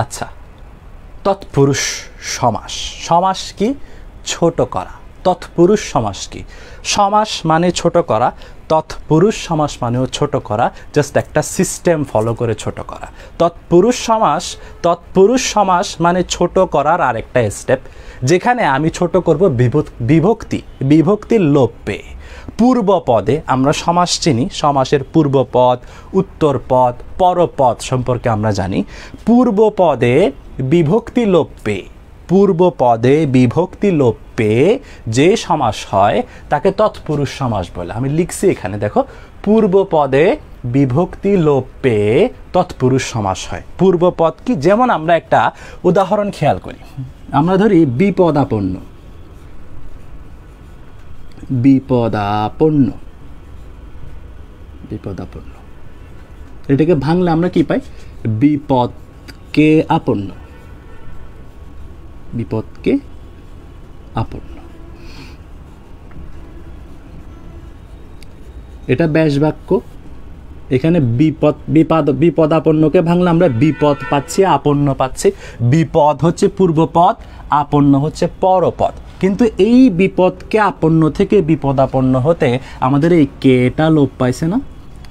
আচ্ছা তৎপুরুষ সমাস। সমাস কি? ছোট করা। তৎপুরুষ সমাস কি? সমাস মানে ছোট করা, তৎপুরুষ সমাস মানেও ছোট করা জাস্ট একটা সিস্টেম ফলো করে ছোট করা। তৎপুরুষ সমাস তৎপুরুষ সমাস মানে ছোট করার আরেকটা স্টেপ যেখানে আমি ছোট করব বিভক- বিভক্তি, বিভক্তির লোপ। পেয়ে পূর্ব পদে আমরা সমাস চিনি, সমাসের পূর্ব পদ পূর্বপদ, উত্তরপদ, পরপদ সম্পর্কে আমরা জানি। পূর্ব পদে বিভক্তি লোপ পেয়ে পূর্ব পদে বিভক্তি লোপ পেয়ে যে সমাস হয়, তাকে তৎপুরুষ সমাস বলে। আমি লিখছি এখানে, দেখো পূর্ব পদে বিভক্তি লোপ পেয়ে তৎপুরুষ সমাস হয়। পূর্ব পদ কি? যেমন আমরা একটা উদাহরণ খেয়াল করি। আমরা ধরি বিপদাপন্ন। বিপদাপন্ন বিপদাপন্ন এটাকে ভাঙলে আমরা কি পাই? বিপদকে আপন্ন। বিপদকে আপন্ন। এটা ব্যাস বাক্য এখানে বিপদ বিপদ, বিপদাপন্নকে ভাঙলে আমরা বিপদ পাচ্ছি, আপন্ন পাচ্ছি। বিপদ হচ্ছে পূর্বপদ, আপন্ন হচ্ছে পরপদ। কিন্তু এই বিপদকে আপন্ন থেকে বিপদাপন্ন হতে আমাদের এই কেটা লোপ পাইছে না?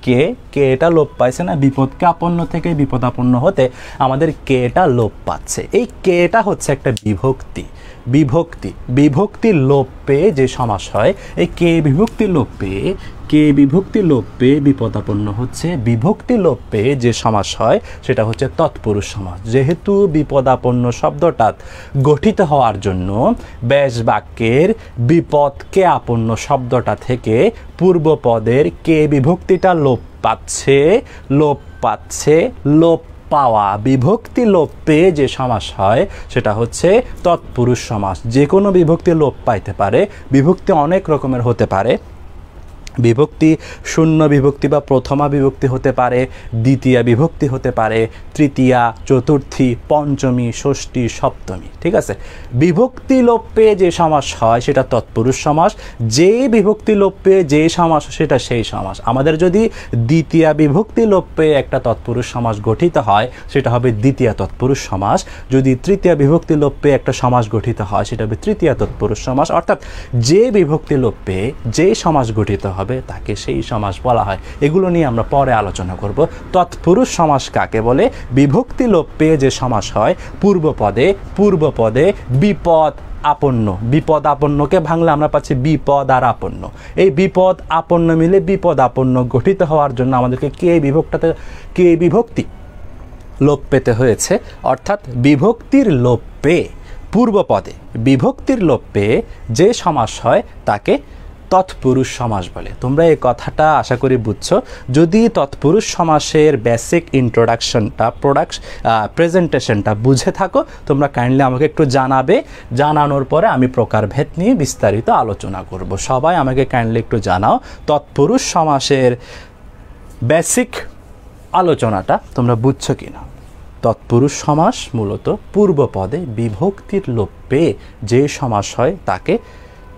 কে? কেটা লোপ পাইছে না? বিপদকে আপন্ন থেকে বিপদাপন্ন হতে আমাদের কেটা লোপ পাচ্ছে। এই কেটা হচ্ছে একটা বিভক্তি। বিভক্তি। বিভক্তি লোপ পেয়ে যে সমাস হয় এই কে বিভক্তি লোপ পেয়ে কে বিভক্তি লোপ পেয়ে বিপদাপন্ন হচ্ছে? বিভক্তি লোপ পেয়ে যে সমাস হয়, সেটা হচ্ছে তৎপুরুষ সমাস যেহেতু বিপদাপন্ন শব্দটা গঠিত হওয়ার জন্য ব্যাস বাক্যের বিপদকে আপন্ন শব্দটা থেকে পূর্বপদের কে বিভক্তিটা লোপ পাচ্ছে লোপ পাচ্ছে, লোপ পাওয়া। বিভক্তি লোপ পেয়ে যে সমাস হয়, সেটা হচ্ছে তৎপুরুষ সমাস যে কোনো বিভক্তি লোপ পাইতে পারে। বিভক্তি অনেক রকমের হতে পারে। বিভক্তি শূন্য বিভক্তি বা প্রথমা বিভক্তি হতে পারে, দ্বিতীয়া বিভক্তি হতে পারে, তৃতীয়া, চতুর্থী, পঞ্চমী, ষষ্ঠী, সপ্তমী, ঠিক আছে? বিভক্তি লোপ পেয়ে যে সমাস হয় সেটা তৎপুরুষ সমাস, যে বিভক্তি লোপ পেয়ে যে সমাস সেটা সেই সমাস। আমাদের যদি দ্বিতীয়া বিভক্তি লোপ পেয়ে একটা তৎপুরুষ সমাস গঠিত হয়, সেটা হবে দ্বিতীয় তৎপুরুষ সমাস। যদি তৃতীয় বিভক্তি লোপ পেয়ে একটা সমাস গঠিত হয়, সেটা হবে তৃতীয় তৎপুরুষ সমাস। অর্থাৎ যে বিভক্তি লোপ পেয়ে যে সমাস গঠিত হবে তাকে সেই সমাস বলা হয়। এগুলো নিয়ে আমরা পরে আলোচনা করব। তৎপুরুষ সমাস কাকে বলে? বিভক্তি লোপ পেয়ে যে সমাস হয় পূর্বপদে পূর্বপদে বিপদ, আপন্ন। বিপদ, আপন্নকে ভাঙলে আমরা পাচ্ছি বিপদ আর আপন্ন। এই বিপদ, আপন্ন মিলে বিপদ, আপন্ন গঠিত হওয়ার জন্য আমাদেরকে কে বিভক্ততে, কে বিভক্তি লোপ পেতে হয়েছে? অর্থাৎ বিভক্তির লোপ পেয়ে পূর্বপদে বিভক্তির লোপ পেয়ে যে সমাস হয়, তাকে তৎপুরুষ সমাস বলে। তোমরা এই কথাটা আশা করি বুঝছ। যদি তৎপুরুষ সমাসের বেসিক ইন্ট্রোডাকশনটা প্রোডাক্ট প্রেজেন্টেশনটা বুঝে থাকো, তোমরা কাইন্ডলি আমাকে একটু জানাবে। জানানোর পরে আমি প্রকারভেদ নিয়ে বিস্তারিত আলোচনা করব। সবাই আমাকে কাইন্ডলি একটু জানাও। তৎপুরুষ সমাসের বেসিক আলোচনাটা তোমরা বুঝছ কি না তৎপুরুষ সমাস মূলত পূর্বপদে বিভক্তির লোপ পেয়ে যে সমাস হয় তাকে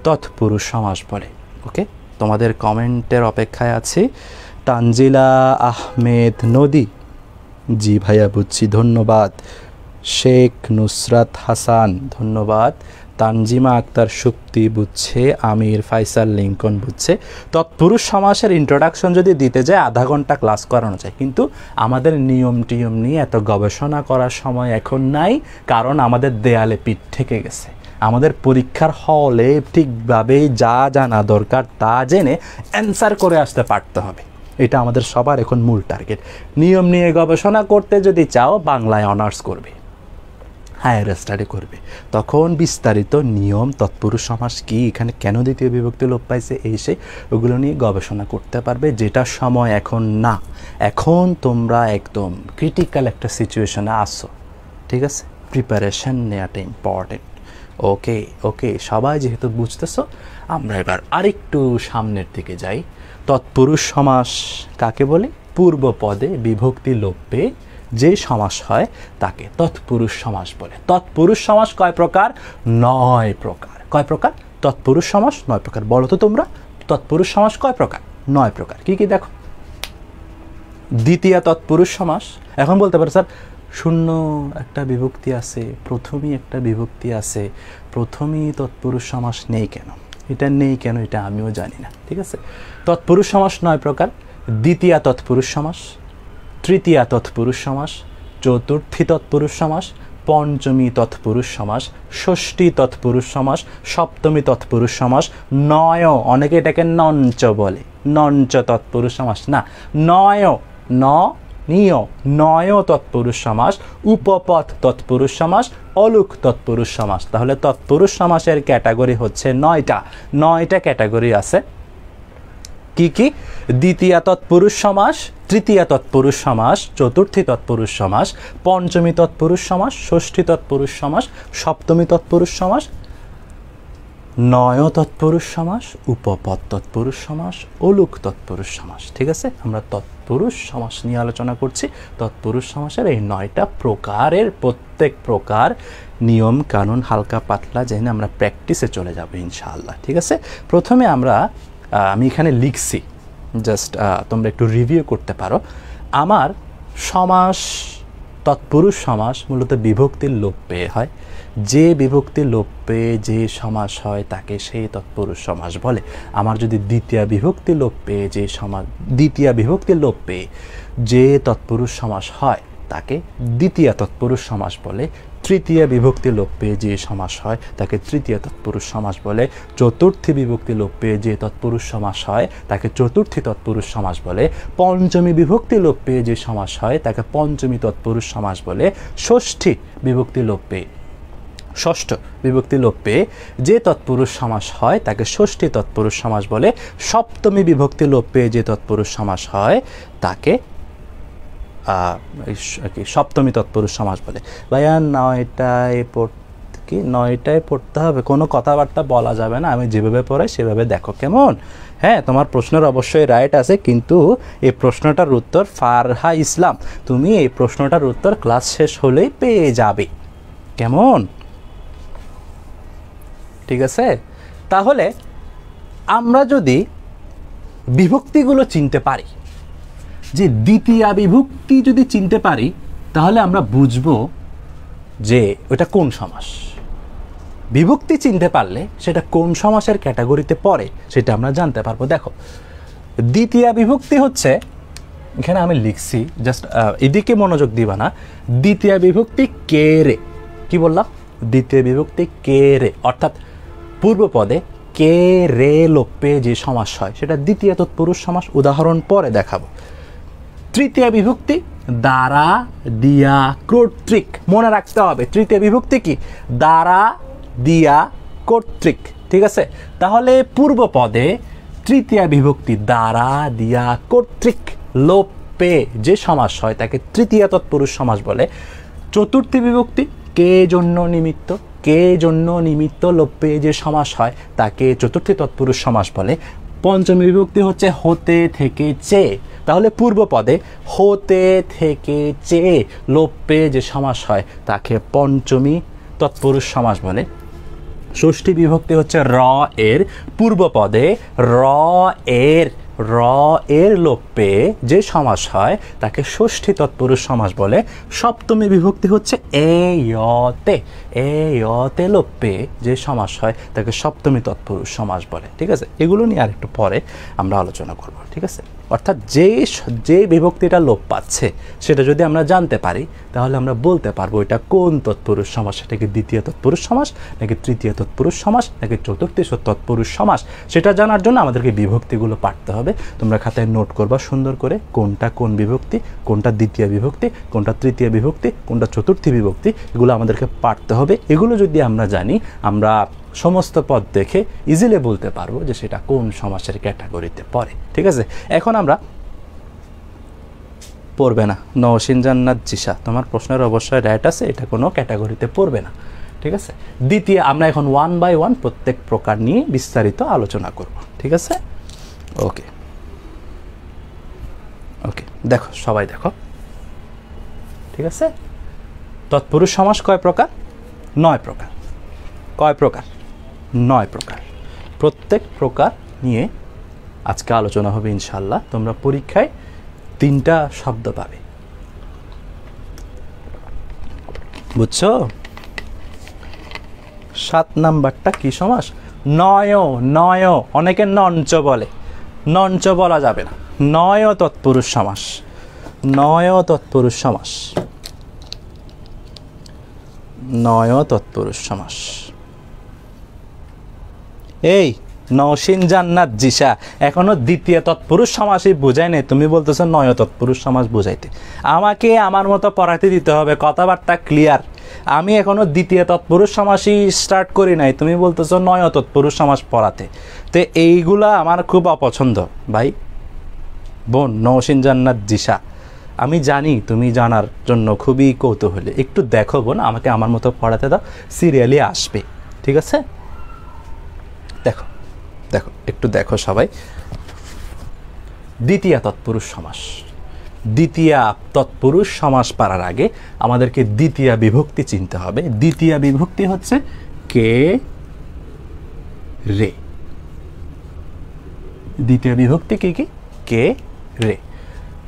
তৎপুরুষ সমাস বলে। ওকে তোমাদের কমেন্টের অপেক্ষায় আছি। তানজিলা আহমেদ নদী। জি ভাইয়া বুঝছি, ধন্যবাদ। শেখ নুসরাত হাসান, ধন্যবাদ। তানজিমা আক্তার সুক্তি বুঝছে, আমির ফাইসাল লিঙ্কন বুঝছে। তৎপুরুষ সমাসের ইন্ট্রোডাকশন যদি দিতে যায়, আধা ঘণ্টা ক্লাস করানো যায়। কিন্তু আমাদের নিয়ম টিয়ম নিয়ে এত গবেষণা করার সময় এখন নাই, কারণ আমাদের দেয়ালে পিঠ থেকে গেছে। আমাদের পরীক্ষার হলে ঠিকভাবে যা জানা দরকার তা জেনে অ্যান্সার করে আসতে পারতে হবে। এটা আমাদের সবার এখন মূল টার্গেট নিয়ম নিয়ে গবেষণা করতে যদি চাও, বাংলায় অনার্স করবে হায়ার স্টাডি করবে। তখন বিস্তারিত নিয়ম, তৎপুরুষ সমাজ কি, এখানে কেন দ্বিতীয় বিভক্তি লোপ পাইছে, এই সে ওগুলো নিয়ে গবেষণা করতে পারবে। যেটা সময় এখন না, এখন তোমরা একদম ক্রিটিক্যাল একটা সিচুয়েশনে আসো ঠিক আছে? প্রিপারেশন নেওয়াটা ইম্পর্টেন্ট ওকে ওকে, সবাই যেহেতু বুঝতেছ, আমরা এবার আরেকটু সামনের দিকে যাই। তৎপুরুষ সমাস কাকে বলে? পূর্ব পদে বিভক্তি লোপ যে সমাস হয়, তাকে তৎপুরুষ সমাস বলে। তৎপুরুষ সমাস কয় প্রকার? নয় প্রকার। কয় প্রকার? তৎপুরুষ সমাস, নয় প্রকার। বলো তো তোমরা, তৎপুরুষ সমাস কয় প্রকার? নয় প্রকার। কি কি দেখো? দ্বিতীয় তৎপুরুষ সমাস। এখন বলতে পারো, স্যার শূন্য একটা বিভক্তি আছে, প্রথমেই একটা বিভক্তি আছে, প্রথমেই তৎপুরুষ সমাস নেই কেন? এটা নেই কেন এটা আমিও জানি না, ঠিক আছে? তৎপুরুষ সমাস নয় প্রকার, দ্বিতীয়া তৎপুরুষ সমাস, তৃতীয়া তৎপুরুষ সমাস, চতুর্থী তৎপুরুষ সমাস, পঞ্চমী তৎপুরুষ সমাস, ষষ্ঠী তৎপুরুষ সমাস, সপ্তমী তৎপুরুষ সমাস নয় অনেকে এটাকে নঞ্চ বলে। নঞ্চ তৎপুরুষ সমাস না নয় ন নিয় নয় তৎপুরুষ সমাস উপপদ তৎপুরুষ সমাস অলুক তৎপুরুষ সমাস তাহলে তৎপুরুষ সমাসের ক্যাটাগরি হচ্ছে নয়টা নয়টা ক্যাটাগরি আছে কি কি দ্বিতীয় তৎপুরুষ সমাস তৃতীয় তৎপুরুষ সমাস চতুর্থী তৎপুরুষ সমাস পঞ্চমী তৎপুরুষ সমাস ষষ্ঠী তৎপুরুষ সমাস সপ্তমী তৎপুরুষ সমাস নয় তৎপুরুষ সমাস উপপদ তৎপুরুষ সমাস অলুক তৎপুরুষ সমাস ঠিক আছে আমরা তৎপুরুষ সমাস নিয়ে আলোচনা করছি। তৎপুরুষ সমাসের এই নয়টা প্রকারের প্রত্যেক প্রকার নিয়ম কানুন হালকা পাতলা জেনে আমরা প্র্যাকটিসে চলে যাব ইনশাআল্লাহ, ঠিক আছে? প্রথমে আমরা আমি এখানে লিখছি, জাস্ট তোমরা একটু রিভিউ করতে পারো। আমার সমাস, তৎপুরুষ সমাস মূলত বিভক্তির লোপ পেয়ে হয়। যে বিভক্তি লোপ পেয়ে যে সমাস হয়, তাকে সেই তৎপুরুষ সমাস বলে। আমার যদি দ্বিতীয় বিভক্তি লোপ পেয়ে যে সমাস, দ্বিতীয় বিভক্তি লোপ পেয়ে যে তৎপুরুষ সমাস হয়, তাকে দ্বিতীয় তৎপুরুষ সমাস বলে। তৃতীয় বিভক্তি লোপ পেয়ে যে সমাস হয়, তাকে তৃতীয় তৎপুরুষ সমাস বলে। চতুর্থী বিভক্তি লোপ পেয়ে যে তৎপুরুষ সমাস হয়, তাকে চতুর্থী তৎপুরুষ সমাস বলে। পঞ্চমী বিভক্তি লোপ পেয়ে যে সমাস হয়, তাকে পঞ্চমী তৎপুরুষ সমাস বলে। ষষ্ঠী বিভক্তি লোপ পেয়ে ষষ্ঠ বিভক্তি লোপ পেয়ে যে তৎপুরুষ সমাস হয়, তাকে ষষ্ঠী তৎপুরুষ সমাস বলে। সপ্তমী বিভক্তি লোপ পেয়ে যে তৎপুরুষ সমাস হয়, তাকে কি, সপ্তমী তৎপুরুষ সমাস বলে। ভাইয়া, নয়টায় পড়তে কি, নয়টায় পড়তে হবে। কোনো কথাবার্তা বলা যাবে না। আমি যেভাবে পড়াই, সেভাবে দেখো কেমন। হ্যাঁ তোমার প্রশ্নের অবশ্যই রাইট আছে, কিন্তু এই প্রশ্নটার উত্তর ফারহা ইসলাম। তুমি এই প্রশ্নটার উত্তর ক্লাস শেষ হলেই পেয়ে যাবে। কেমন? ঠিক আছে? তাহলে আমরা যদি বিভক্তিগুলো চিনতে পারি, যে দ্বিতীয়া বিভক্তি যদি চিনতে পারি, তাহলে আমরা বুঝব যে ওটা কোন সমাস। বিভক্তি চিনতে পারলে সেটা কোন সমাসের ক্যাটাগরিতে পড়ে সেটা আমরা জানতে পারব। দেখো, দ্বিতীয়া বিভক্তি হচ্ছে, এখানে আমি লিখছি জাস্ট এদিকে মনোযোগ দিবা না, দ্বিতীয় বিভক্তি কে রে? কি বললাম? দ্বিতীয় বিভক্তি কে রে? অর্থাৎ পূর্ব পদে কে রে লোপে যে সমাস হয়, সেটা দ্বিতীয় তৎপুরুষ সমাস, উদাহরণ পরে দেখাবো। তৃতীয় বিভক্তি, দ্বারা দিয়া কর্তৃক। মনে রাখতে হবে, তৃতীয় বিভক্তি কি? দ্বারা দিয়া কর্তৃক, ঠিক আছে? তাহলে পূর্ব পদে তৃতীয় বিভক্তি, দ্বারা দিয়া কর্তৃক লোপ লোপে যে সমাস হয়, তাকে তৃতীয় তৎপুরুষ সমাস বলে। চতুর্থী বিভক্তি, কে জন্য নিমিত্ত? কে জন্য নিমিত্ত লোপে যে সমাস হয়, তাকে চতুর্থী তৎপুরুষ সমাস বলে। পঞ্চমী বিভক্তি হচ্ছে হতে থেকে চেয়ে তাহলে পূর্ব পদে হতে থেকে চেয়ে লোপে যে সমাস হয়, তাকে পঞ্চমী তৎপুরুষ সমাস বলে। ষষ্ঠী বিভক্তি হচ্ছে র এর পূর্ব পদে র এর র এর লোপ পেয়ে যে সমাস হয়, তাকে ষষ্ঠী তৎপুরুষ সমাস বলে। সপ্তমী বিভক্তি হচ্ছে এ তে। এ তে লোপ পেয়ে যে সমাস হয়, তাকে সপ্তমী তৎপুরুষ সমাস বলে। ঠিক আছে? এগুলো নিয়ে আরেকটু পরে আমরা আলোচনা করব। ঠিক আছে? অর্থাৎ যে যে বিভক্তিটা লোপ পাচ্ছে, সেটা যদি আমরা জানতে পারি, তাহলে আমরা বলতে পারব এটা কোন তৎপুরুষ সমাস? সেটা কি দ্বিতীয় তৎপুরুষ সমাস, নাকি তৃতীয় তৎপুরুষ সমাস, নাকি চতুর্থ তৎপুরুষ সমাস? সেটা জানার জন্য আমাদেরকে বিভক্তিগুলো পাঠতে হবে। তোমরা খাতায় নোট করবা সুন্দর করে কোনটা কোন বিভক্তি, কোনটা দ্বিতীয় বিভক্তি, কোনটা তৃতীয় বিভক্তি, কোনটা চতুর্থী বিভক্তি, এগুলো আমাদেরকে পাঠতে হবে। এগুলো যদি আমরা জানি, আমরা সমস্ত পদ দেখে ইজিলি বলতে পারব যে সেটা কোন সমাসের ক্যাটাগরিতে পড়ে, ঠিক আছে? এখন আমরা পড়বে না। নওশিন জান্নাত জিসা, তোমার প্রশ্নের অবশ্যই রাইট আছে, এটা কোনো ক্যাটাগরিতে পড়বে না, ঠিক আছে? দ্বিতীয়, আমরা এখন ওয়ান বাই ওয়ান প্রত্যেক প্রকার নিয়ে বিস্তারিত আলোচনা করব, ঠিক আছে? ওকে ওকে দেখো, সবাই দেখো। ঠিক আছে? তৎপুরুষ সমাস কয় প্রকার? নয় প্রকার। কয় প্রকার? নয় প্রকার। প্রত্যেক প্রকার নিয়ে আজকে আলোচনা হবে ইনশাল্লাহ তোমরা পরীক্ষায় তিনটা শব্দ পাবে। বুঝছ? সাত নাম্বারটা কি সমাস? নয় নয়, অনেকে নঞ্চ বলে। নঞ্চ বলা যাবে না। নয় তৎপুরুষ সমাস। নয় তৎপুরুষ সমাস। নয় তৎপুরুষ সমাস। এই, নওশিন জান্নাত জিসা। এখনও দ্বিতীয় তৎপুরুষ সমাসই বোঝাই নেই। তুমি বলতেছো নয় তৎপুরুষ সমাজ বোঝাইতে। আমাকে আমার মতো পড়াতে দিতে হবে, কথাবার্তা ক্লিয়ার আমি এখনও দ্বিতীয় তৎপুরুষ সমাসই স্টার্ট করি নাই। তুমি বলতেছো নয় তৎপুরুষ সমাজ পড়াতে। তো এইগুলা আমার খুব অপছন্দ। ভাই, বোন, নওশিন জান্নাত জিসা। আমি জানি তুমি জানার জন্য খুবই কৌতূহলী। একটু দেখো বোন, আমাকে আমার মতো পড়াতে দাও। সিরিয়ালি আসবে। ঠিক আছে? দেখো, একটু দেখো সবাই। দ্বিতীয় তৎপুরুষ সমাস। দ্বিতীয় তৎপুরুষ সমাস পারার আগে আমাদেরকে দ্বিতীয় বিভক্তি চিনতে হবে। দ্বিতীয় বিভক্তি হচ্ছে কে? রে। দ্বিতীয় বিভক্তি কি কি? কে? রে।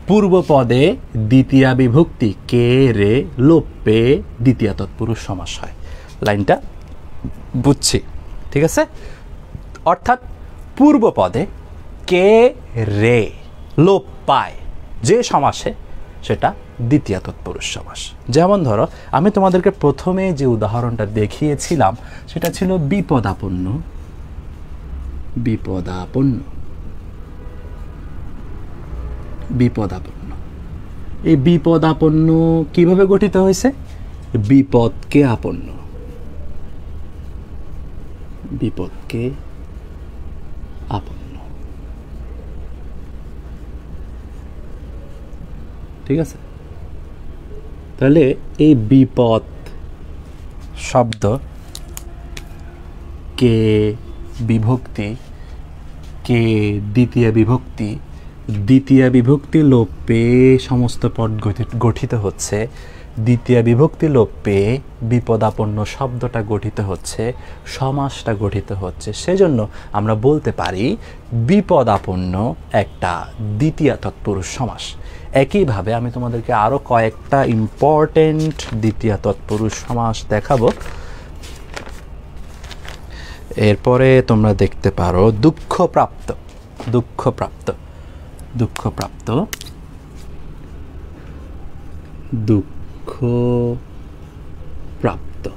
পূর্ব পদে দ্বিতীয় বিভক্তি কে, রে, লোপ পেয়ে দ্বিতীয় তৎপুরুষ সমাস হয়। লাইনটা বুঝছি, ঠিক আছে? অর্থাৎ পূর্ব পদে কে রে, লোপ পায়। যে সমাসে, সেটা দ্বিতীয় তৎপুরুষ সমাস। যেমন ধরো, আমি তোমাদেরকে প্রথমে যে উদাহরণটা দেখিয়েছিলাম, সেটা ছিল বিপদাপন্ন। বিপদাপন্ন। বিপদাপন্ন। এই বিপদাপন্ন কীভাবে গঠিত হয়েছে? বিপদকে আপন্ন। বিপদকে আপন্ন ঠিক আছে? তাহলে এই বিপদ শব্দ কে বিভক্তি, কে দ্বিতীয় বিভক্তি দ্বিতীয় বিভক্তি লোপ পেয়ে সমস্ত পদ গঠি- গঠিত হচ্ছে। দ্বিতীয় বিভক্তি লোপ পেয়ে বিপদাপন্ন শব্দটা গঠিত হচ্ছে, সমাসটা গঠিত হচ্ছে। সেজন্য আমরা বলতে পারি বিপদাপন্ন একটা দ্বিতীয় তৎপুরুষ সমাস। একইভাবে আমি তোমাদেরকে আরও কয়েকটা ইম্পর্টেন্ট দ্বিতীয় তৎপুরুষ সমাস দেখাবো। এরপরে তোমরা দেখতে পারো দুঃখপ্রাপ্ত দুঃখপ্রাপ্ত দুঃখপ্রাপ্ত। দুঃখ প্রাপ্ত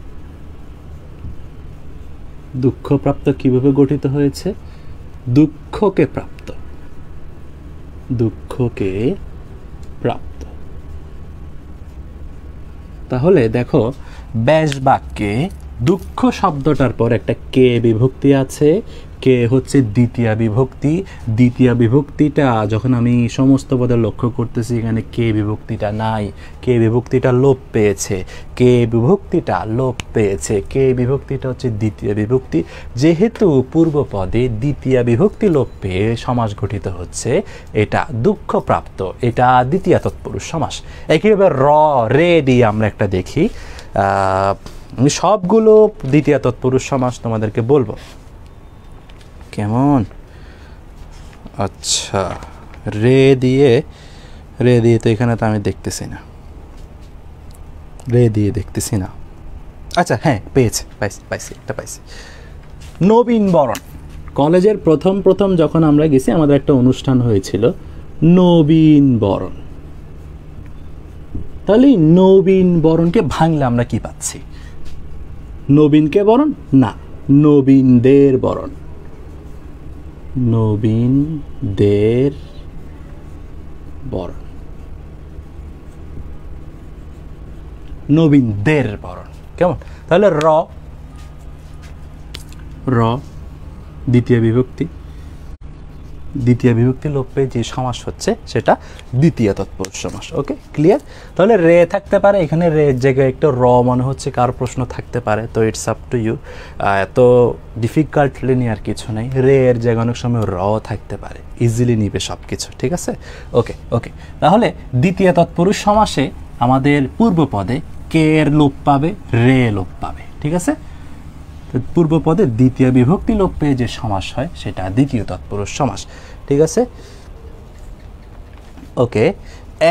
দুঃখপ্রাপ্ত কীভাবে গঠিত হয়েছে? দুঃখকে প্রাপ্ত। দুঃখকে প্রাপ্ত। তাহলে দেখো ব্যাস বাক্যে দুঃখ শব্দটার পর একটা কে বিভক্তি আছে। কে হচ্ছে দ্বিতীয় বিভক্তি। দ্বিতীয় বিভক্তিটা, যখন আমি সমস্ত পদে লক্ষ্য করতেছি, এখানে কে বিভক্তিটা নাই। কে বিভক্তিটা লোপ পেয়েছে। কে বিভক্তিটা লোপ পেয়েছে। কে বিভক্তিটা হচ্ছে দ্বিতীয় বিভক্তি। যেহেতু পূর্ব পদে দ্বিতীয় বিভক্তি লোপ পেয়ে সমাজ গঠিত হচ্ছে, এটা দুঃখপ্রাপ্ত এটা দ্বিতীয় তৎপুরুষ সমাস। একইভাবে র, রে দিয়ে আমরা একটা দেখি। আমি সবগুলো দ্বিতীয় তৎপুরুষ সমাস তোমাদেরকে বলব। কেমন? আচ্ছা রে দিয়ে রে দিয়ে তো এখানে তো আমি দেখতেছি না। রে দিয়ে দেখতেছি না। আচ্ছা হ্যাঁ পেয়েছে, পাইছি পাইছি, একটা পাইছি। নবীন বরণ। কলেজের প্রথম প্রথম যখন আমরা গেছি, আমাদের একটা অনুষ্ঠান হয়েছিল, নবীন বরণ। তাহলে নবীন বরণকে ভাঙলে আমরা কি পাচ্ছি? নবীনকে বরণ? না নবীনদের বরণ। নবীনদের বরণ। নবীনদের বরণ। কেমন? তাহলে র। দ্বিতীয় বিভক্তি। দ্বিতীয় বিভক্তি লোপ পেয়ে যে সমাস হচ্ছে, সেটা দ্বিতীয় তৎপুরুষ সমাস ওকে ক্লিয়ার তাহলে রে থাকতে পারে, এখানে রে জায়গায় একটা র মনে হচ্ছে কার প্রশ্ন থাকতে পারে, তো ইটস আপ টু ইউ এত ডিফিকাল্টলি নেওয়ার কিছু নেই, রে এর জায়গায় অনেক সময় র থাকতে পারে ইজিলি নিবে সব কিছু ঠিক আছে? ওকে ওকে তাহলে দ্বিতীয় তৎপুরুষ সমাসে আমাদের পূর্ব পদে কে এর লোপ পাবে, রে লোপ পাবে, ঠিক আছে? তো পূর্ব পদে দ্বিতীয় বিভক্তি লোপ পেয়ে যে সমাস হয়, সেটা দ্বিতীয় তৎপুরুষ সমাস। ঠিক আছে? ওকে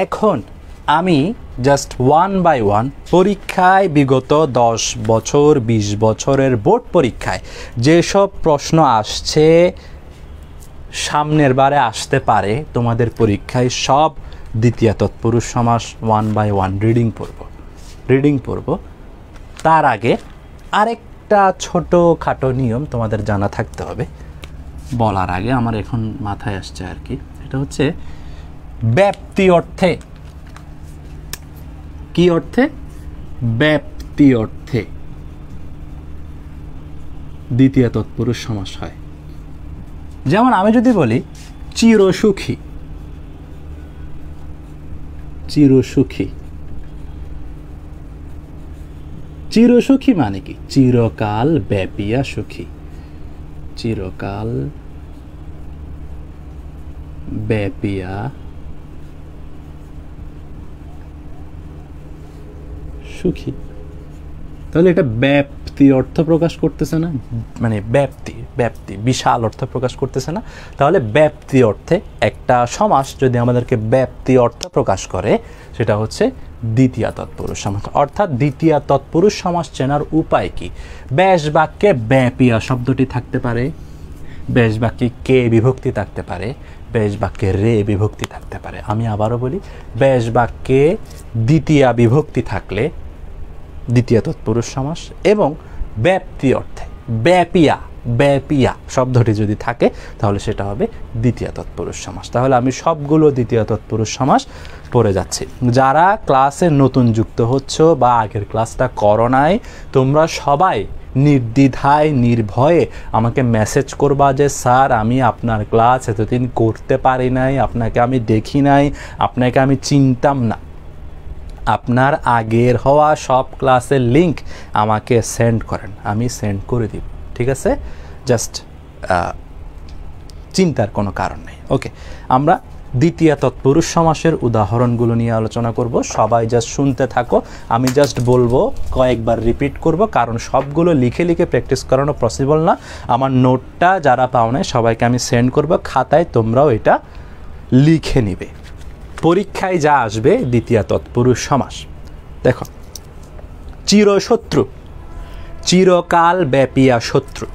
এখন আমি জাস্ট ওয়ান বাই ওয়ান পরীক্ষায় বিগত দশ বছর, বিশ বছরের বোর্ড পরীক্ষায় যেসব প্রশ্ন আসছে সামনের বারে আসতে পারে, তোমাদের পরীক্ষায় সব দ্বিতীয় তৎপুরুষ সমাস ওয়ান বাই ওয়ান রিডিং পড়ব। রিডিং পড়ব। তার আগে আরেকটা ছোট খাটো নিয়ম তোমাদের জানা থাকতে হবে। বলার আগে আমার এখন মাথায় আসছে আর কি। এটা হচ্ছে ব্যাপ্তি অর্থে। কি অর্থে? ব্যাপ্তি অর্থে। দ্বিতীয় তৎপুরুষ সমাস হয় যেমন আমি যদি বলি, চিরসুখী। চিরসুখী। চিরসুখী মানে কি? চিরকাল ব্যাপিয়া সুখী। চিরকাল ব্যাপিয়া সুখী। তাহলে এটা ব্যাপ্তি অর্থ প্রকাশ করতেছে না? মানে ব্যাপ্তি ব্যাপ্তি, বিশাল অর্থ প্রকাশ করতেছে না? তাহলে ব্যাপ্তি অর্থে একটা সমাস যদি আমাদেরকে ব্যাপ্তি অর্থ প্রকাশ করে, সেটা হচ্ছে দ্বিতীয় তৎপুরুষ সমাস। অর্থাৎ দ্বিতীয় তৎপুরুষ সমাস চেনার উপায় কি? ব্যাস বাক্যে ব্যাপিয়া শব্দটি থাকতে পারে, বেশ বাক্যে কে বিভক্তি থাকতে পারে, বেশ বাক্যে রে বিভক্তি থাকতে পারে। আমি আবারও বলি, বেশ বাক্যে দ্বিতীয় বিভক্তি থাকলে দ্বিতীয় তৎপুরুষ সমাস এবং ব্যাপ্তি অর্থে ব্যাপিয়া ব্যাপিয়া শব্দটি যদি থাকে, তাহলে সেটা হবে দ্বিতীয় তৎপুরুষ সমাস। তাহলে আমি সবগুলো দ্বিতীয় তৎপুরুষ সমাস পড়ে যাচ্ছি। যারা ক্লাসে নতুন যুক্ত হচ্ছ বা আগের ক্লাসটা করো নাই, তোমরা সবাই নির্দ্বিধায়, নির্ভয়ে আমাকে মেসেজ করবা যে, স্যার, আমি আপনার ক্লাস এতদিন করতে পারি নাই, আপনাকে আমি দেখি নাই, আপনাকে আমি চিনতাম না। আপনার আগের হওয়া সব ক্লাসের লিংক আমাকে সেন্ড করেন। আমি সেন্ড করে দিব। ঠিক আছে? জাস্ট চিন্তার কোনো কারণ নেই। ওকে আমরা দ্বিতীয় তৎপুরুষ সমাসের উদাহরণগুলো নিয়ে আলোচনা করব। সবাই জাস্ট শুনতে থাকো। আমি জাস্ট বলব, কয়েকবার রিপিট করব, কারণ সবগুলো লিখে লিখে প্র্যাকটিস করানো পসিবল না। আমার নোটটা যারা পাও নাই, সবাইকে আমি সেন্ড করব। খাতায় তোমরাও এটা লিখে নিবে। পরীক্ষায় যা আসবে, দ্বিতীয় তৎপুরুষ সমাস। দেখো, চিরশত্রু। চিরকাল ব্যাপিয়া শত্রু।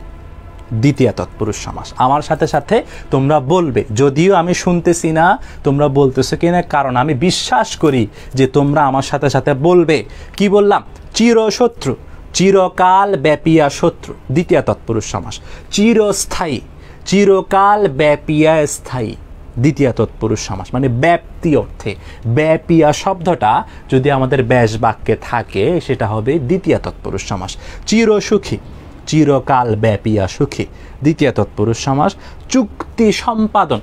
দ্বিতীয় তৎপুরুষ সমাস। আমার সাথে সাথে তোমরা বলবে, যদিও আমি শুনতেছি না, তোমরা বলতেছো কি না, কারণ আমি বিশ্বাস করি যে তোমরা আমার সাথে সাথে বলবে। কি বললাম? চিরশত্রু, চিরকাল ব্যাপিয়া শত্রু। দ্বিতীয় তৎপুরুষ সমাস। চিরস্থায়ী, চিরকাল ব্যাপিয়া স্থায়ী। দ্বিতীয় তৎপুরুষ সমাস মানে ব্যাপ্তি অর্থে। ব্যাপিয়া শব্দটা যদি আমাদের ব্যাস বাক্যে থাকে, সেটা হবে দ্বিতীয় তৎপুরুষ সমাস। চিরসুখী, চিরকাল ব্যাপিয়া সুখী। দ্বিতীয় তৎপুরুষ সমাস, চুক্তি সম্পাদন।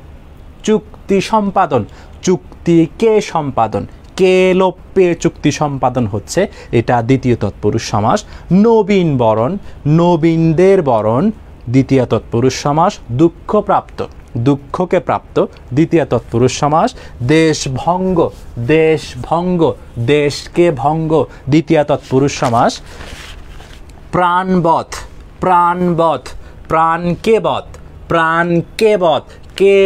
চুক্তি সম্পাদন, চুক্তি কে সম্পাদন? কে লোপে চুক্তি সম্পাদন হচ্ছে? এটা দ্বিতীয় তৎপুরুষ সমাস। নবীন বরণ, নবীনদের বরণ দ্বিতীয় তৎপুরুষ সমাস দুঃখপ্রাপ্ত, দুঃখকে প্রাপ্ত, দ্বিতীয় তৎপুরুষ সমাস দেশভঙ্গ দেশভঙ্গ, দেশকে ভঙ্গ, দ্বিতীয় তৎপুরুষ সমাস প্রাণবধ প্রাণবধ প্রাণকে বধ প্রাণকে বধ কে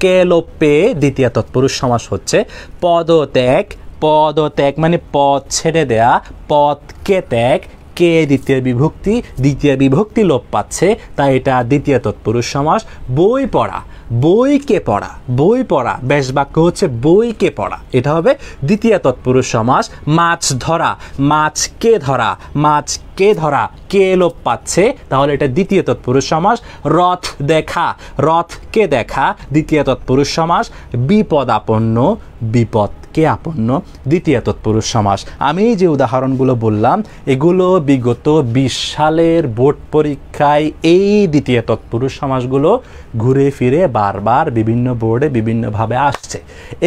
কে লোপে দ্বিতীয় তৎপুরুষ সমাস হচ্ছে পদত্যাগ পদত্যাগ মানে পদ ছেড়ে দেয়া, পদকে ত্যাগ কে দ্বিতীয় বিভক্তি দ্বিতীয় বিভক্তি লোপ পাচ্ছে, তাই এটা দ্বিতীয় তৎপুরুষ সমাস। বই পড়া বইকে পড়া, বই পড়া বেশ বাক্য হচ্ছে বইকে পড়া। এটা হবে দ্বিতীয় তৎপুরুষ সমাস। মাছ ধরা মাছকে ধরা মাছকে ধরা, কে লোপ পাচ্ছে, তাহলে এটা দ্বিতীয় তৎপুরুষ সমাস। রথ দেখা রথকে দেখা, দ্বিতীয় তৎপুরুষ সমাস। বিপদাপন্ন বিপদকে আপন্ন দ্বিতীয় তৎপুরুষ সমাস। আমি যে উদাহরণগুলো বললাম, এগুলো বিগত বিশ সালের বোর্ড পরীক্ষায় এই দ্বিতীয় তৎপুরুষ সমাসগুলো ঘুরে ফিরে বারবার বিভিন্ন বোর্ডে বিভিন্নভাবে আসছে।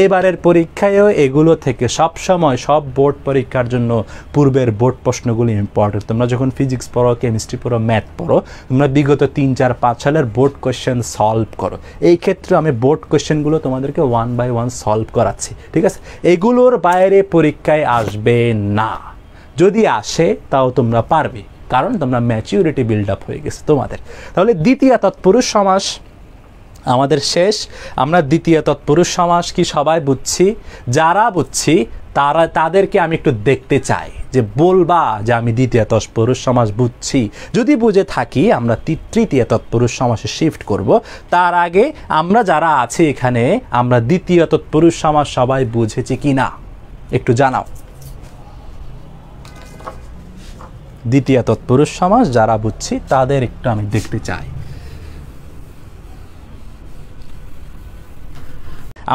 এবারের পরীক্ষায়ও এগুলো থেকে সব সময় সব বোর্ড পরীক্ষার জন্য পূর্বের বোর্ড প্রশ্নগুলি ইম্পর্টেন্ট তোমরা যখন ফিজিক্স পড়ো কেমিস্ট্রি পড়ো ম্যাথ পড়ো, তোমরা বিগত তিন, চার, পাঁচ সালের বোর্ড কোয়েশ্চেন সলভ করো। এই ক্ষেত্রে আমি বোর্ড কোয়েশ্চেনগুলো তোমাদেরকে ওয়ান বাই ওয়ান সলভ করাচ্ছি, ঠিক আছে? এগুলোর বাইরে পরীক্ষায় আসবে না। যদি আসে, তাও তোমরা পারবে, কারণ তোমরা ম্যাচিউরিটি বিল্ড আপ হয়ে গেছে তোমাদের। তাহলে দ্বিতীয় তৎপুরুষ সমাস আমাদের শেষ। আমরা দ্বিতীয় তৎপুরুষ সমাস কি সবাই বুঝছি? যারা বুঝছি, তারা, তাদেরকে আমি একটু দেখতে চাই যে বলবা যে আমি দ্বিতীয় তৎপুরুষ সমাজ বুঝছি। যদি বুঝে থাকি, আমরা তৃতীয় তৎপুরুষ সমাজে শিফট করব। তার আগে আমরা যারা আছি এখানে, আমরা দ্বিতীয় তৎপুরুষ সমাজ সবাই বুঝেছি কি না একটু জানাও। দ্বিতীয় তৎপুরুষ সমাজ যারা বুঝছি, তাদের একটু আমি দেখতে চাই।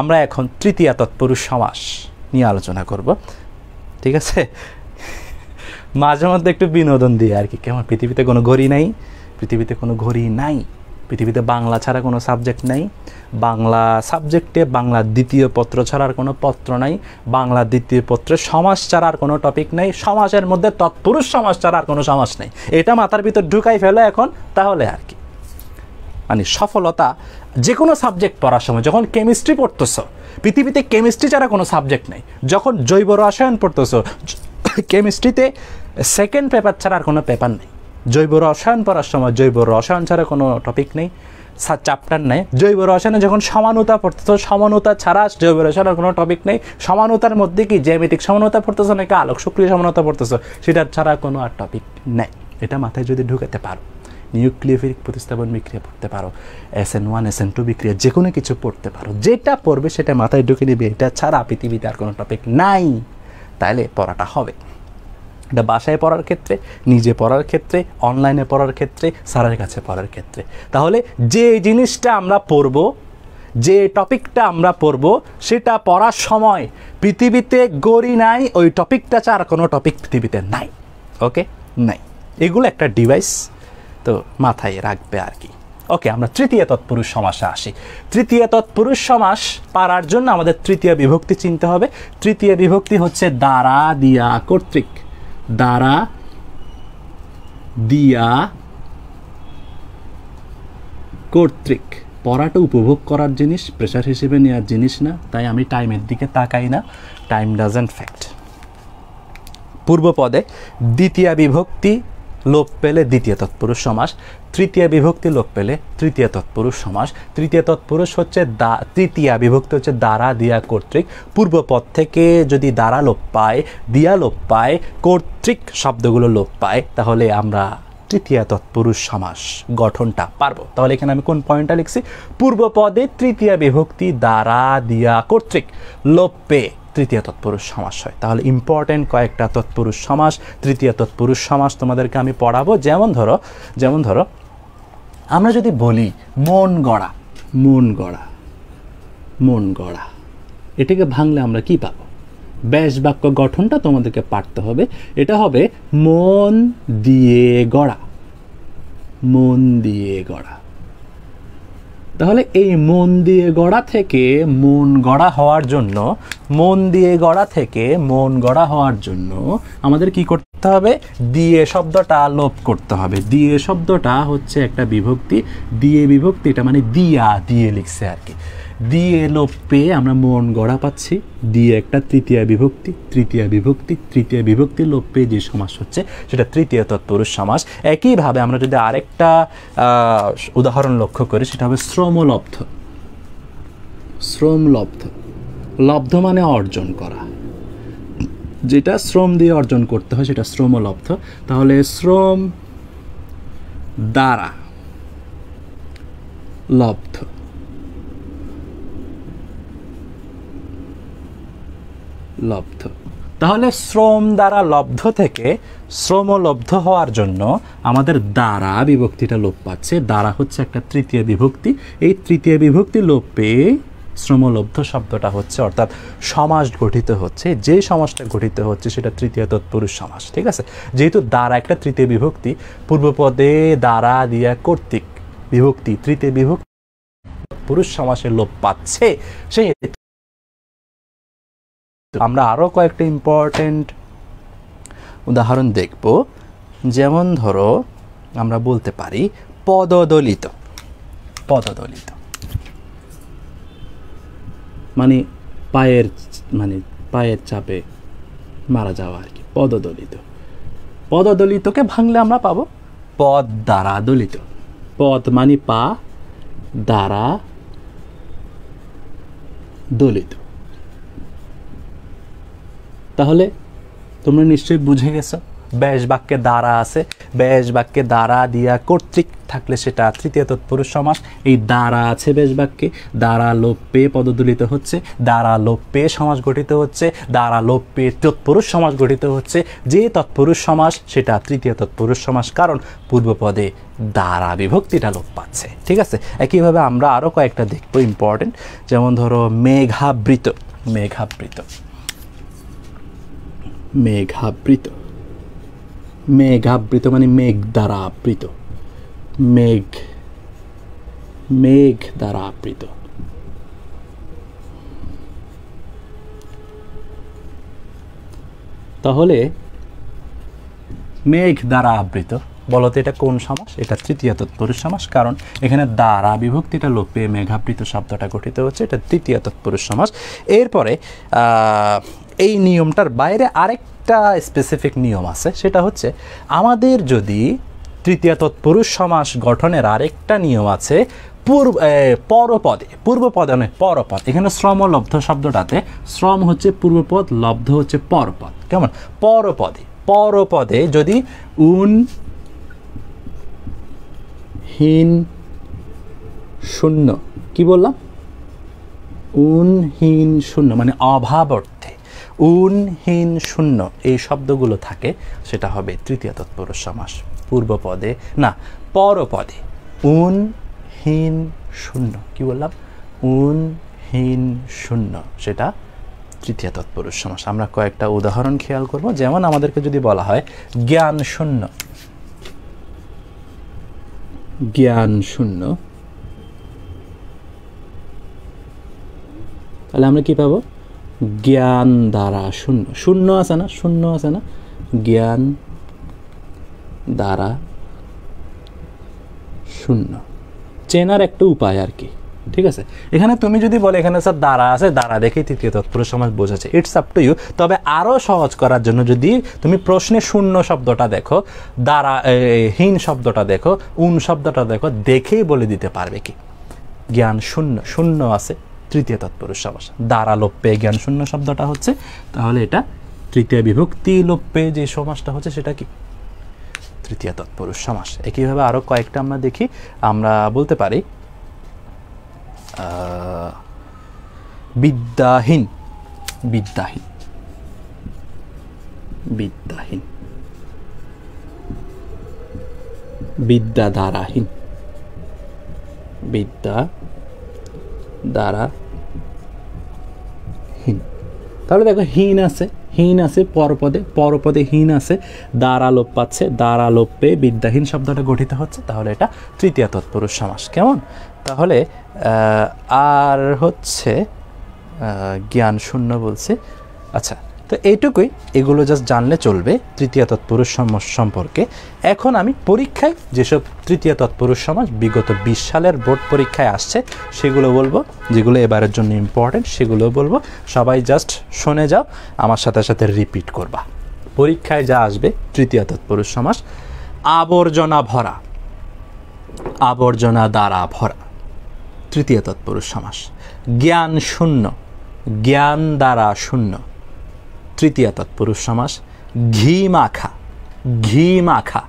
আমরা এখন তৃতীয় তৎপুরুষ সমাস নিয়ে আলোচনা করব। ঠিক আছে? মাঝে মধ্যে একটু বিনোদন দিয়ে আর কি। কেমন? পৃথিবীতে কোনো ঘড়ি নাই, পৃথিবীতে কোনো ঘড়ি নাই, পৃথিবীতে বাংলা ছাড়া কোনো সাবজেক্ট নাই, বাংলা সাবজেক্টে বাংলা দ্বিতীয় পত্র ছাড়ার কোনো পত্র নাই, বাংলা দ্বিতীয় পত্রে সমাজ ছাড়ার কোনো টপিক নেই সমাজের মধ্যে তৎপুরুষ সমাজ ছাড়ার কোনো সমাজ নেই। এটা মাথার ভিতর ঢুকাই ফেলো এখন, তাহলে আর কি। মানে সফলতা যে কোনো সাবজেক্ট পড়ার সময় যখন কেমিস্ট্রি পড়তেছ, পৃথিবীতে কেমিস্ট্রি ছাড়া কোনো সাবজেক্ট নেই। যখন জৈব রসায়ন পড়তেছ কেমিস্ট্রিতে সেকেন্ড পেপার ছাড়া আর কোনো পেপার নেই। জৈব রসায়ন পড়ার সময় জৈব রসায়ন ছাড়া কোনো টপিক নেই চ্যাপ্টার নেই। জৈব রসায়নে যখন সমানতা পড়তেছ, সমানতা ছাড়া জৈব রসায়নের কোনো টপিক নেই। সমানতার মধ্যে কি জ্যামিতিক সমানতা পড়তেছ নাকি আলোক সক্রিয় সমানতা পড়তেছ সেটা ছাড়া কোনো আর টপিক নেই। এটা মাথায় যদি ঢুকাতে পারো। নিউক্লিওফিলিক প্রতিস্থাপন বিক্রিয়া পড়তে পারো S N one S N two বিক্রিয়া যে কোনো কিছু পড়তে পারো, যেটা পড়বে সেটা মাথায় ঢুকে নেবে, এটা ছাড়া পৃথিবীতে আর কোনো টপিক নাই। তাহলে পড়াটা হবে। এটা বাসায় পড়ার ক্ষেত্রে, নিজে পড়ার ক্ষেত্রে অনলাইনে পড়ার ক্ষেত্রে, স্যারের কাছে পড়ার ক্ষেত্রে। তাহলে যে জিনিসটা আমরা পড়ব, যে টপিকটা আমরা পড়ব, সেটা পড়ার সময় পৃথিবীতে গড়ি নাই, ওই টপিকটা ছাড়া কোনো টপিক পৃথিবীতে নাই। ওকে নাই। এগুলো একটা ডিভাইস তো মাথায় রাখবে আর কি। ওকে আমরা তৃতীয় তৎপুরুষ সমাসে আসি। তৃতীয় তৎপুরুষ সমাস পারার জন্য আমাদের তৃতীয় বিভক্তি চিনতে হবে। তৃতীয় বিভক্তি হচ্ছে দ্বারা দিয়া কর্তৃক। দ্বারা দিয়া কর্তৃক। পড়াটা উপভোগ করার জিনিস প্রেশার হিসেবে নেওয়ার জিনিস না, তাই আমি টাইমের দিকে তাকাই না। টাইম ডাজেন্ট ফ্যাক্ট পূর্বপদে দ্বিতীয় বিভক্তি লোপ পেলে দ্বিতীয় তৎপুরুষ সমাস, তৃতীয় বিভক্তি লোপ পেলে তৃতীয় তৎপুরুষ সমাস। তৃতীয় তৎপুরুষ হচ্ছে দা, তৃতীয় বিভক্তি হচ্ছে দ্বারা দিয়া কর্তৃক। পূর্বপদ থেকে যদি দ্বারা লোপ পায়, দিয়া লোপ পায়, কর্তৃক শব্দগুলো লোপ পায়, তাহলে আমরা তৃতীয় তৎপুরুষ সমাস গঠনটা পারব। তাহলে এখানে আমি কোন পয়েন্টটা লিখছি? পূর্বপদে তৃতীয় বিভক্তি দ্বারা দিয়া কর্তৃক লোপ পেয়ে তৃতীয় তৎপুরুষ সমাস হয়। তাহলে ইম্পর্টেন্ট কয়েকটা তৎপুরুষ সমাস, তৃতীয় তৎপুরুষ সমাস তোমাদেরকে আমি পড়াবো। যেমন ধরো যেমন ধরো, আমরা যদি বলি মন গড়া মন গড়া মন গড়া, এটাকে ভাঙলে আমরা কি পাবো? ব্যাস বাক্য গঠনটা তোমাদেরকে পারতে হবে। এটা হবে মন দিয়ে গড়া, মন দিয়ে গড়া। তাহলে এই মন দিয়ে গড়া থেকে মন গড়া হওয়ার জন্য, মন দিয়ে গড়া থেকে মন গড়া হওয়ার জন্য আমাদের কি করতে হবে? দিয়ে শব্দটা লোপ করতে হবে। দিয়ে শব্দটা হচ্ছে একটা বিভক্তি। দিয়ে বিভক্তি এটা মানে দিয়া, দিয়ে লিখছে আর কি। দিয়ে লোপ পেয়ে আমরা মন গড়া পাচ্ছি। দিয়ে একটা তৃতীয় বিভক্তি তৃতীয় বিভক্তি তৃতীয় বিভক্তি লোপ পেয়ে যে সমাস হচ্ছে, সেটা তৃতীয় তৎপুরুষ সমাস। একইভাবে আমরা যদি আরেকটা উদাহরণ লক্ষ্য করি, সেটা হবে শ্রমলব্ধ। শ্রমলব্ধ। লব্ধ মানে অর্জন করা। যেটা শ্রম দিয়ে অর্জন করতে হয়, সেটা শ্রমলব্ধ। তাহলে শ্রম দ্বারা লব্ধ। লব্ধ। তাহলে শ্রম দ্বারা লব্ধ থেকে শ্রমলব্ধ হওয়ার জন্য আমাদের দ্বারা বিভক্তিটা লোপ পাচ্ছে। দ্বারা হচ্ছে একটা তৃতীয় বিভক্তি। এই তৃতীয় বিভক্তি লোপ পেয়ে শ্রমলব্ধ শব্দটা হচ্ছে, অর্থাৎ সমাজ গঠিত হচ্ছে। যে সমাজটা গঠিত হচ্ছে সেটা তৃতীয় তৎপুরুষ সমাজ ঠিক আছে? যেহেতু দ্বারা একটা তৃতীয় বিভক্তি, পূর্বপদে দ্বারা দিয়া কর্তৃক বিভক্তি, তৃতীয় বিভক্তি পুরুষ সমাসের লোপ পাচ্ছে। সেই আমরা আরও কয়েকটা ইম্পর্টেন্ট উদাহরণ দেখব। যেমন ধরো, আমরা বলতে পারি পদদলিত। পদদলিত। মানে পায়ের মানে পায়ের চাপে মারা যাওয়া আর কি, পদদলিত। পদদলিতকে ভাঙলে আমরা পাবো পদ দ্বারা দলিত। পদ মানে পা দ্বারা দলিত। তাহলে তোমরা নিশ্চয়ই বুঝে গেছো। ব্যাস বাক্যে দ্বারা আছে ব্যাস বাক্যে দ্বারা দিয়া কর্তৃক থাকলে সেটা তৃতীয় তৎপুরুষ সমাস। এই দ্বারা আছে বেশ বাক্যে, দ্বারা লোপ পেয়ে পদদলিত হচ্ছে, দ্বারা লোপ পেয়ে সমাস গঠিত হচ্ছে, দ্বারা লোপ পেয়ে তৎপুরুষ সমাজ গঠিত হচ্ছে। যে তৎপুরুষ সমাস, সেটা তৃতীয় তৎপুরুষ সমাস, কারণ পূর্বপদে দ্বারা বিভক্তিটা লোপ পাচ্ছে। ঠিক আছে? একইভাবে আমরা আরও কয়েকটা দেখব ইম্পর্টেন্ট যেমন ধরো, মেঘাবৃত মেঘাবৃত। মেঘাবৃত। মেঘাবৃত মানে মেঘ দ্বারা আবৃত মেঘ মেঘ দ্বারা আবৃত তাহলে মেঘ দ্বারা আবৃত বলতে এটা কোন সমাস? এটা তৃতীয় তৎপুরুষ সমাস, কারণ এখানে দ্বারা বিভক্তিটা লোপে মেঘাবৃত শব্দটা গঠিত হচ্ছে, এটা তৃতীয় তৎপুরুষ সমাস। এরপরে এই নিয়মটার বাইরে আরেকটা স্পেসিফিক নিয়ম আছে, সেটা হচ্ছে আমাদের যদি তৃতীয় তৎপুরুষ সমাস গঠনের আরেকটা নিয়ম আছে, পূর্ব পরপদে, পূর্বপদে নয়, পরপদ। এখানে শ্রম লব্ধ শব্দটাতে শ্রম হচ্ছে পূর্বপদ, লব্ধ হচ্ছে পরপদ। কেমন? পরপদে পরপদে যদি উন, হীন, শূন্য, কি বললাম? উনহীন শূন্য মানে অভাব অর্থে উনহীন শূন্য এই শব্দগুলো থাকে, সেটা হবে তৃতীয় তৎপুরুষ সমাস পূর্বপদে না পরপদে উনহীন শূন্য, কি বললাম? উন উনহীন শূন্য, সেটা তৃতীয় তৎপুরুষ সমাস। আমরা কয়েকটা উদাহরণ খেয়াল করব। যেমন আমাদেরকে যদি বলা হয়, জ্ঞান শূন্য। জ্ঞান শূন্য। তাহলে আমরা কি পাবো? জ্ঞান দ্বারা শূন্য। শূন্য আছে না? শূন্য আছে না? জ্ঞান দ্বারা শূন্য। চেনার একটা উপায় আর কি। ঠিক আছে? এখানে তুমি যদি বলে, এখানে স্যার দ্বারা আছে, দ্বারা দেখেই তৃতীয় তৎপুরুষ সমাজ বোঝাচ্ছে। ইটস আপ টু ইউ তবে আরও সহজ করার জন্য যদি তুমি প্রশ্নে শূন্য শব্দটা দেখো, দ্বারা হীন শব্দটা দেখো, উন শব্দটা দেখো, দেখেই বলে দিতে পারবে কি? জ্ঞান শূন্য। শূন্য আছে। তৃতীয় তৎপুরুষ সমাস দ্বারা লোপ্পে জ্ঞান শূন্য শব্দটা হচ্ছে, তাহলে এটা তৃতীয় বিভক্তি লোপ্পে যে সমাসটা হচ্ছে সেটা কি? তৃতীয় তৎপুরুষ সমাস। একইভাবে আরও কয়েকটা আমরা দেখি। আমরা বলতে পারি বিদ্যাহীন বিদ্যাহীন বিদ্যাহীন বিদ্যা দ্বারাহীন বিদ্যা দ্বারা হীন। তাহলে দেখো হীন আছে হীন আছে পরপদে পরপদে হীন আছে দ্বারা লোপ পাচ্ছে দ্বারা লোপ পেয়ে বিদ্যাহীন শব্দটা গঠিত হচ্ছে, তাহলে এটা তৃতীয় তৎপুরুষ সমাস, কেমন? তাহলে আর হচ্ছে জ্ঞান শূন্য বলছে আচ্ছা তো এইটুকুই। এগুলো জাস্ট জানলে চলবে তৃতীয় তৎপুরুষ সমাস সম্পর্কে। এখন আমি পরীক্ষায় যেসব তৃতীয় তৎপুরুষ সমাজ বিগত বিশ সালের বোর্ড পরীক্ষায় আসছে, সেগুলো বলব, যেগুলো এবারের জন্য ইম্পর্টেন্ট সেগুলো বলব। সবাই জাস্ট শুনে যাও, আমার সাথে সাথে রিপিট করবা। পরীক্ষায় যা আসবে, তৃতীয় তৎপুরুষ সমাস আবর্জনা ভরা। আবর্জনা দ্বারা ভরা। তৃতীয় তৎপুরুষ সমাস জ্ঞান শূন্য। জ্ঞান দ্বারা শূন্য। তৃতীয় তৎপুরুষ সমাস, ঘি মাখা ঘি মাখা,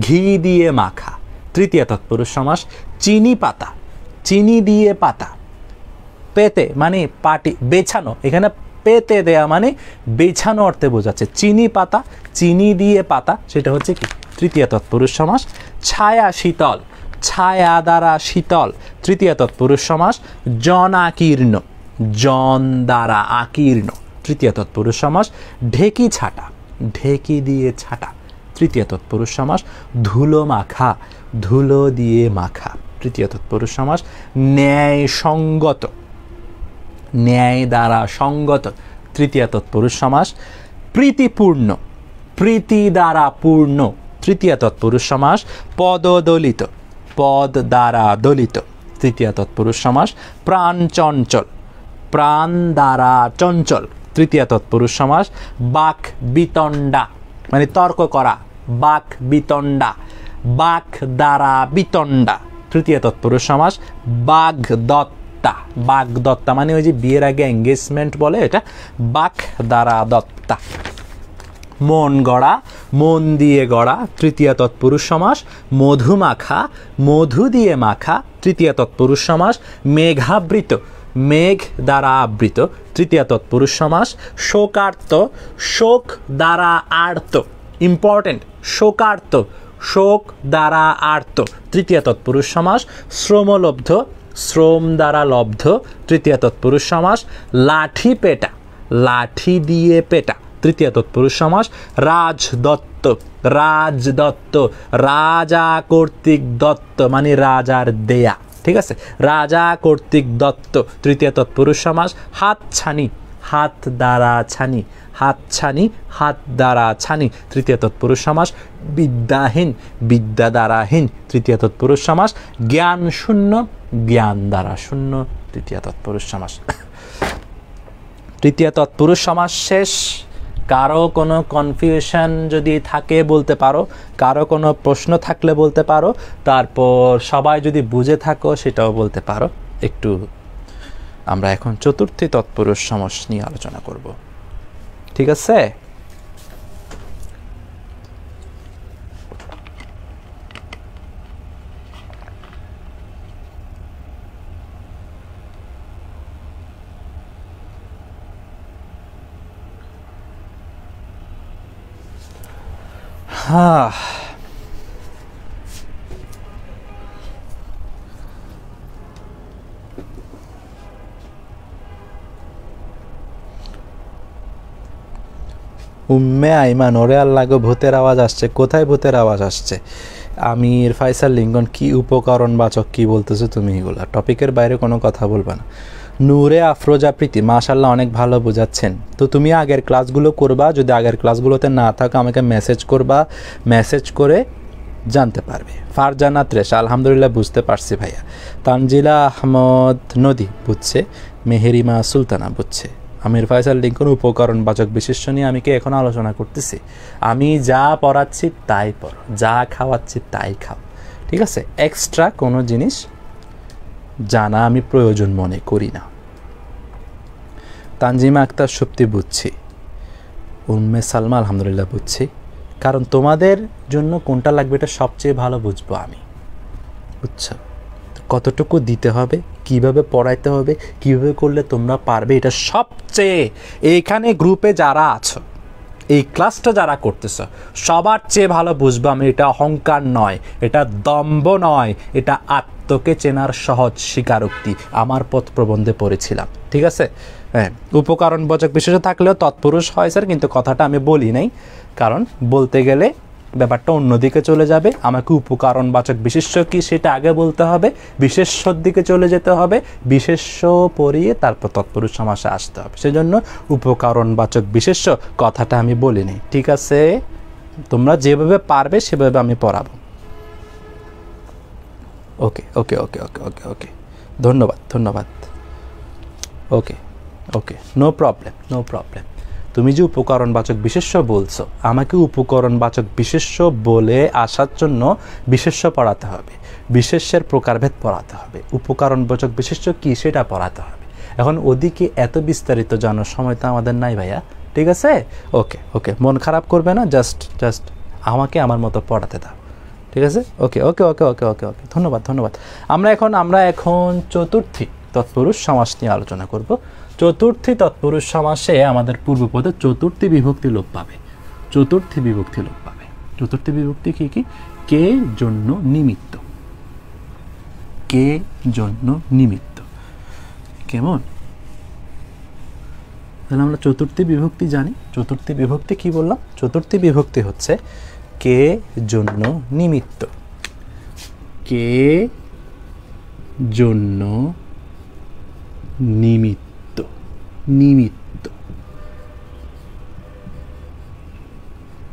ঘি দিয়ে মাখা। তৃতীয় তৎপুরুষ সমাস, চিনি পাতা, চিনি দিয়ে পাতা। পেতে মানে পাটি, বেছানো, এখানে পেতে দেয়া মানে বেছানো অর্থে বোঝাচ্ছে। চিনি পাতা, চিনি দিয়ে পাতা, সেটা হচ্ছে কি? তৃতীয় তৎপুরুষ সমাস, ছায়া শীতল, ছায়া দ্বারা শীতল। তৃতীয় তৎপুরুষ সমাস, জনাকীর্ণ, জন দ্বারা আকীর্ণ। তৃতীয় তৎপুরুষ সমাস, ঢেকি ছাটা, ঢেকি দিয়ে ছাটা, তৃতীয় তৎপুরুষ সমাস, ধুলো মাখা, ধুলো দিয়ে মাখা, তৃতীয় তৎপুরুষ সমাস, ন্যায় সঙ্গত, ন্যায় দ্বারা সঙ্গত, তৃতীয় তৎপুরুষ সমাস, প্রীতিপূর্ণ, প্রীতি দ্বারা পূর্ণ, তৃতীয় তৎপুরুষ সমাস, পদদলিত, পদ দ্বারা দলিত, তৃতীয় তৎপুরুষ সমাস, প্রাণ চঞ্চল, প্রাণ দ্বারা চঞ্চল। তৃতীয় তৎপুরুষ সমাস, বাক বিতণ্ডা মানে তর্ক করা, বাক বিতণ্ডা, বাক দ্বারা বিতণ্ডা, তৃতীয় তৎপুরুষ সমাস বাঘ দত্ত বাক দত্তা মানে ওই যে বিয়ের আগে এঙ্গেজমেন্ট বলে এটা, বাক দ্বারা দত্তা। মন গড়া, মন দিয়ে গড়া, তৃতীয় তৎপুরুষ সমাস মধু মাখা মধু দিয়ে মাখা, তৃতীয় তৎপুরুষ সমাস, মেঘাবৃত। মেঘ দ্বারা আবৃত, তৃতীয় তৎপুরুষ সমাস, শোকার্ত, শোক দ্বারা আর্ত ইম্পর্টেন্ট শোকার্ত, শোক দ্বারা আর্ত, তৃতীয় তৎপুরুষ সমাস, শ্রমলব্ধ, শ্রম দ্বারা লব্ধ, তৃতীয় তৎপুরুষ সমাস, লাঠি পেটা, লাঠি দিয়ে পেটা, তৃতীয় তৎপুরুষ সমাস রাজ দত্ত রাজ দত্ত রাজা কর্তৃক দত্ত মানে রাজার দেয়া। ঠিক আছে? রাজা কর্তৃক দত্ত তৃতীয় তৎপুরুষ সমাস হাত ছানি, হাত দ্বারা ছানি, হাত ছানি, হাত দ্বারা ছানি, তৃতীয় তৎপুরুষ সমাস বিদ্যাহীন বিদ্যা দ্বারাহীন তৃতীয় তৎপুরুষ সমাস জ্ঞান শূন্য, জ্ঞান দ্বারা শূন্য, তৃতীয় তৎপুরুষ সমাস তৃতীয় তৎপুরুষ সমাস শেষ। কারও কোনো কনফিউশন যদি থাকে বলতে পারো, কারও কোনো প্রশ্ন থাকলে বলতে পারো, তারপর সবাই যদি বুঝে থাকো সেটাও বলতে পারো। একটু আমরা এখন চতুর্থী তৎপুরুষ সমস নিয়ে আলোচনা করব। ঠিক আছে? হ্যাঁ উম্মে আইমান, ওরে আল্লাহ গো, ভূতের আওয়াজ আসছে। কোথায় ভূতের আওয়াজ আসছে? আমির ফাইসাল লিঙ্গন, কি উপকরণ বাচক, কি বলতেছো তুমি এগুলা? টপিকের বাইরে কোনো কথা বলবা না। নূরে আফরোজা প্রীতি মাশাল্লাহ অনেক ভালো বোঝাচ্ছেন। তো তুমি আগের ক্লাসগুলো করবা, যদি আগের ক্লাসগুলোতে না থাকো, আমাকে মেসেজ করবা মেসেজ করে জানতে পারবে। ফারজানা ত্রেশা আলহামদুলিল্লাহ বুঝতে পারছি ভাইয়া। তানজিলা আহমদ নদী বুঝছে, মেহেরিমা সুলতানা বুঝছে। আমির ফয়সাল লিঙ্কন, উপকরণ বাচক বিশেষ্য নিয়ে আমি কি এখন আলোচনা করতেছি? আমি যা পড়াচ্ছি তাই পড়ো, যা খাওয়াচ্ছি তাই খাও। ঠিক আছে? এক্সট্রা কোনো জিনিস জানা আমি প্রয়োজন মনে করি না। তানজিমা আক্তার সত্যি বুঝছি। উম্মে সালমা আলহামদুলিল্লাহ বুঝছি। কারণ তোমাদের জন্য কোনটা লাগবে এটা সবচেয়ে ভালো বুঝব আমি। বুঝছ? কতটুকু দিতে হবে, কীভাবে পড়াইতে হবে, কীভাবে করলে তোমরা পারবে এটা সবচেয়ে এইখানে গ্রুপে যারা আছো, এই ক্লাসটা যারা করতেছ, সবার চেয়ে ভালো বুঝব আমি এটা অহংকার নয়, এটা দম্ভ নয়, এটা আত্মকে চেনার সহজ স্বীকারোক্তি আমার পথ প্রবন্ধে পড়েছিলাম, ঠিক আছে? হ্যাঁ উপকরণ বচক বিশেষ থাকলেও তৎপুরুষ হয় স্যার, কিন্তু কথাটা আমি বলি নাই, কারণ বলতে গেলে ব্যাপারটা অন্যদিকে চলে যাবে। আমাকে উপকরণবাচক বিশেষ্য কি সেটা আগে বলতে হবে, বিশেষ্যর দিকে চলে যেতে হবে, বিশেষ্য পড়িয়ে তারপর তৎপুরুষ সমাসে আসতে হবে। সেজন্য উপকরণবাচক বিশেষ্য কথাটা আমি বলিনি, ঠিক আছে? তোমরা যেভাবে পারবে সেভাবে আমি পড়াবো। ওকে ওকে ওকে ওকে ওকে ওকে ধন্যবাদ ধন্যবাদ। Okay okay no problem no problem তুমি যে উপকরণবাচক বিশেষ্য বলছো, আমাকে উপকরণবাচক বিশেষ্য বলে আসার জন্য বিশেষ্য পড়াতে হবে। বিশেষ্যের প্রকারভেদ পড়াতে হবে। উপকরণবাচক বিশেষ্য কী সেটা পড়াতে হবে। এখন ওদিকে এত বিস্তারিত জানার সময় তো আমাদের নাই ভাইয়া, ঠিক আছে? ওকে ওকে মন খারাপ করবে না? জাস্ট জাস্ট আমাকে আমার মতো পড়াতে দাও। ঠিক আছে? ওকে ওকে ওকে ওকে ওকে ওকে ধন্যবাদ ধন্যবাদ। আমরা এখন আমরা এখন চতুর্থী তৎপুরুষ সমাস নিয়ে আলোচনা করব। চতুর্থী তৎপুরুষ সমাসে আমাদের পূর্বপদে চতুর্থী বিভক্তি লোপ পাবে। চতুর্থী বিভক্তি লোপ পাবে। চতুর্থী বিভক্তি কি কি? কে জন্য নিমিত্ত। কে জন্য নিমিত্ত। কেমন? তাহলে আমরা চতুর্থী বিভক্তি জানি। চতুর্থী বিভক্তি কি বললাম? চতুর্থী বিভক্তি হচ্ছে কে জন্য নিমিত্ত? কে জন্য নিমিত্ত? নিমিত্ত।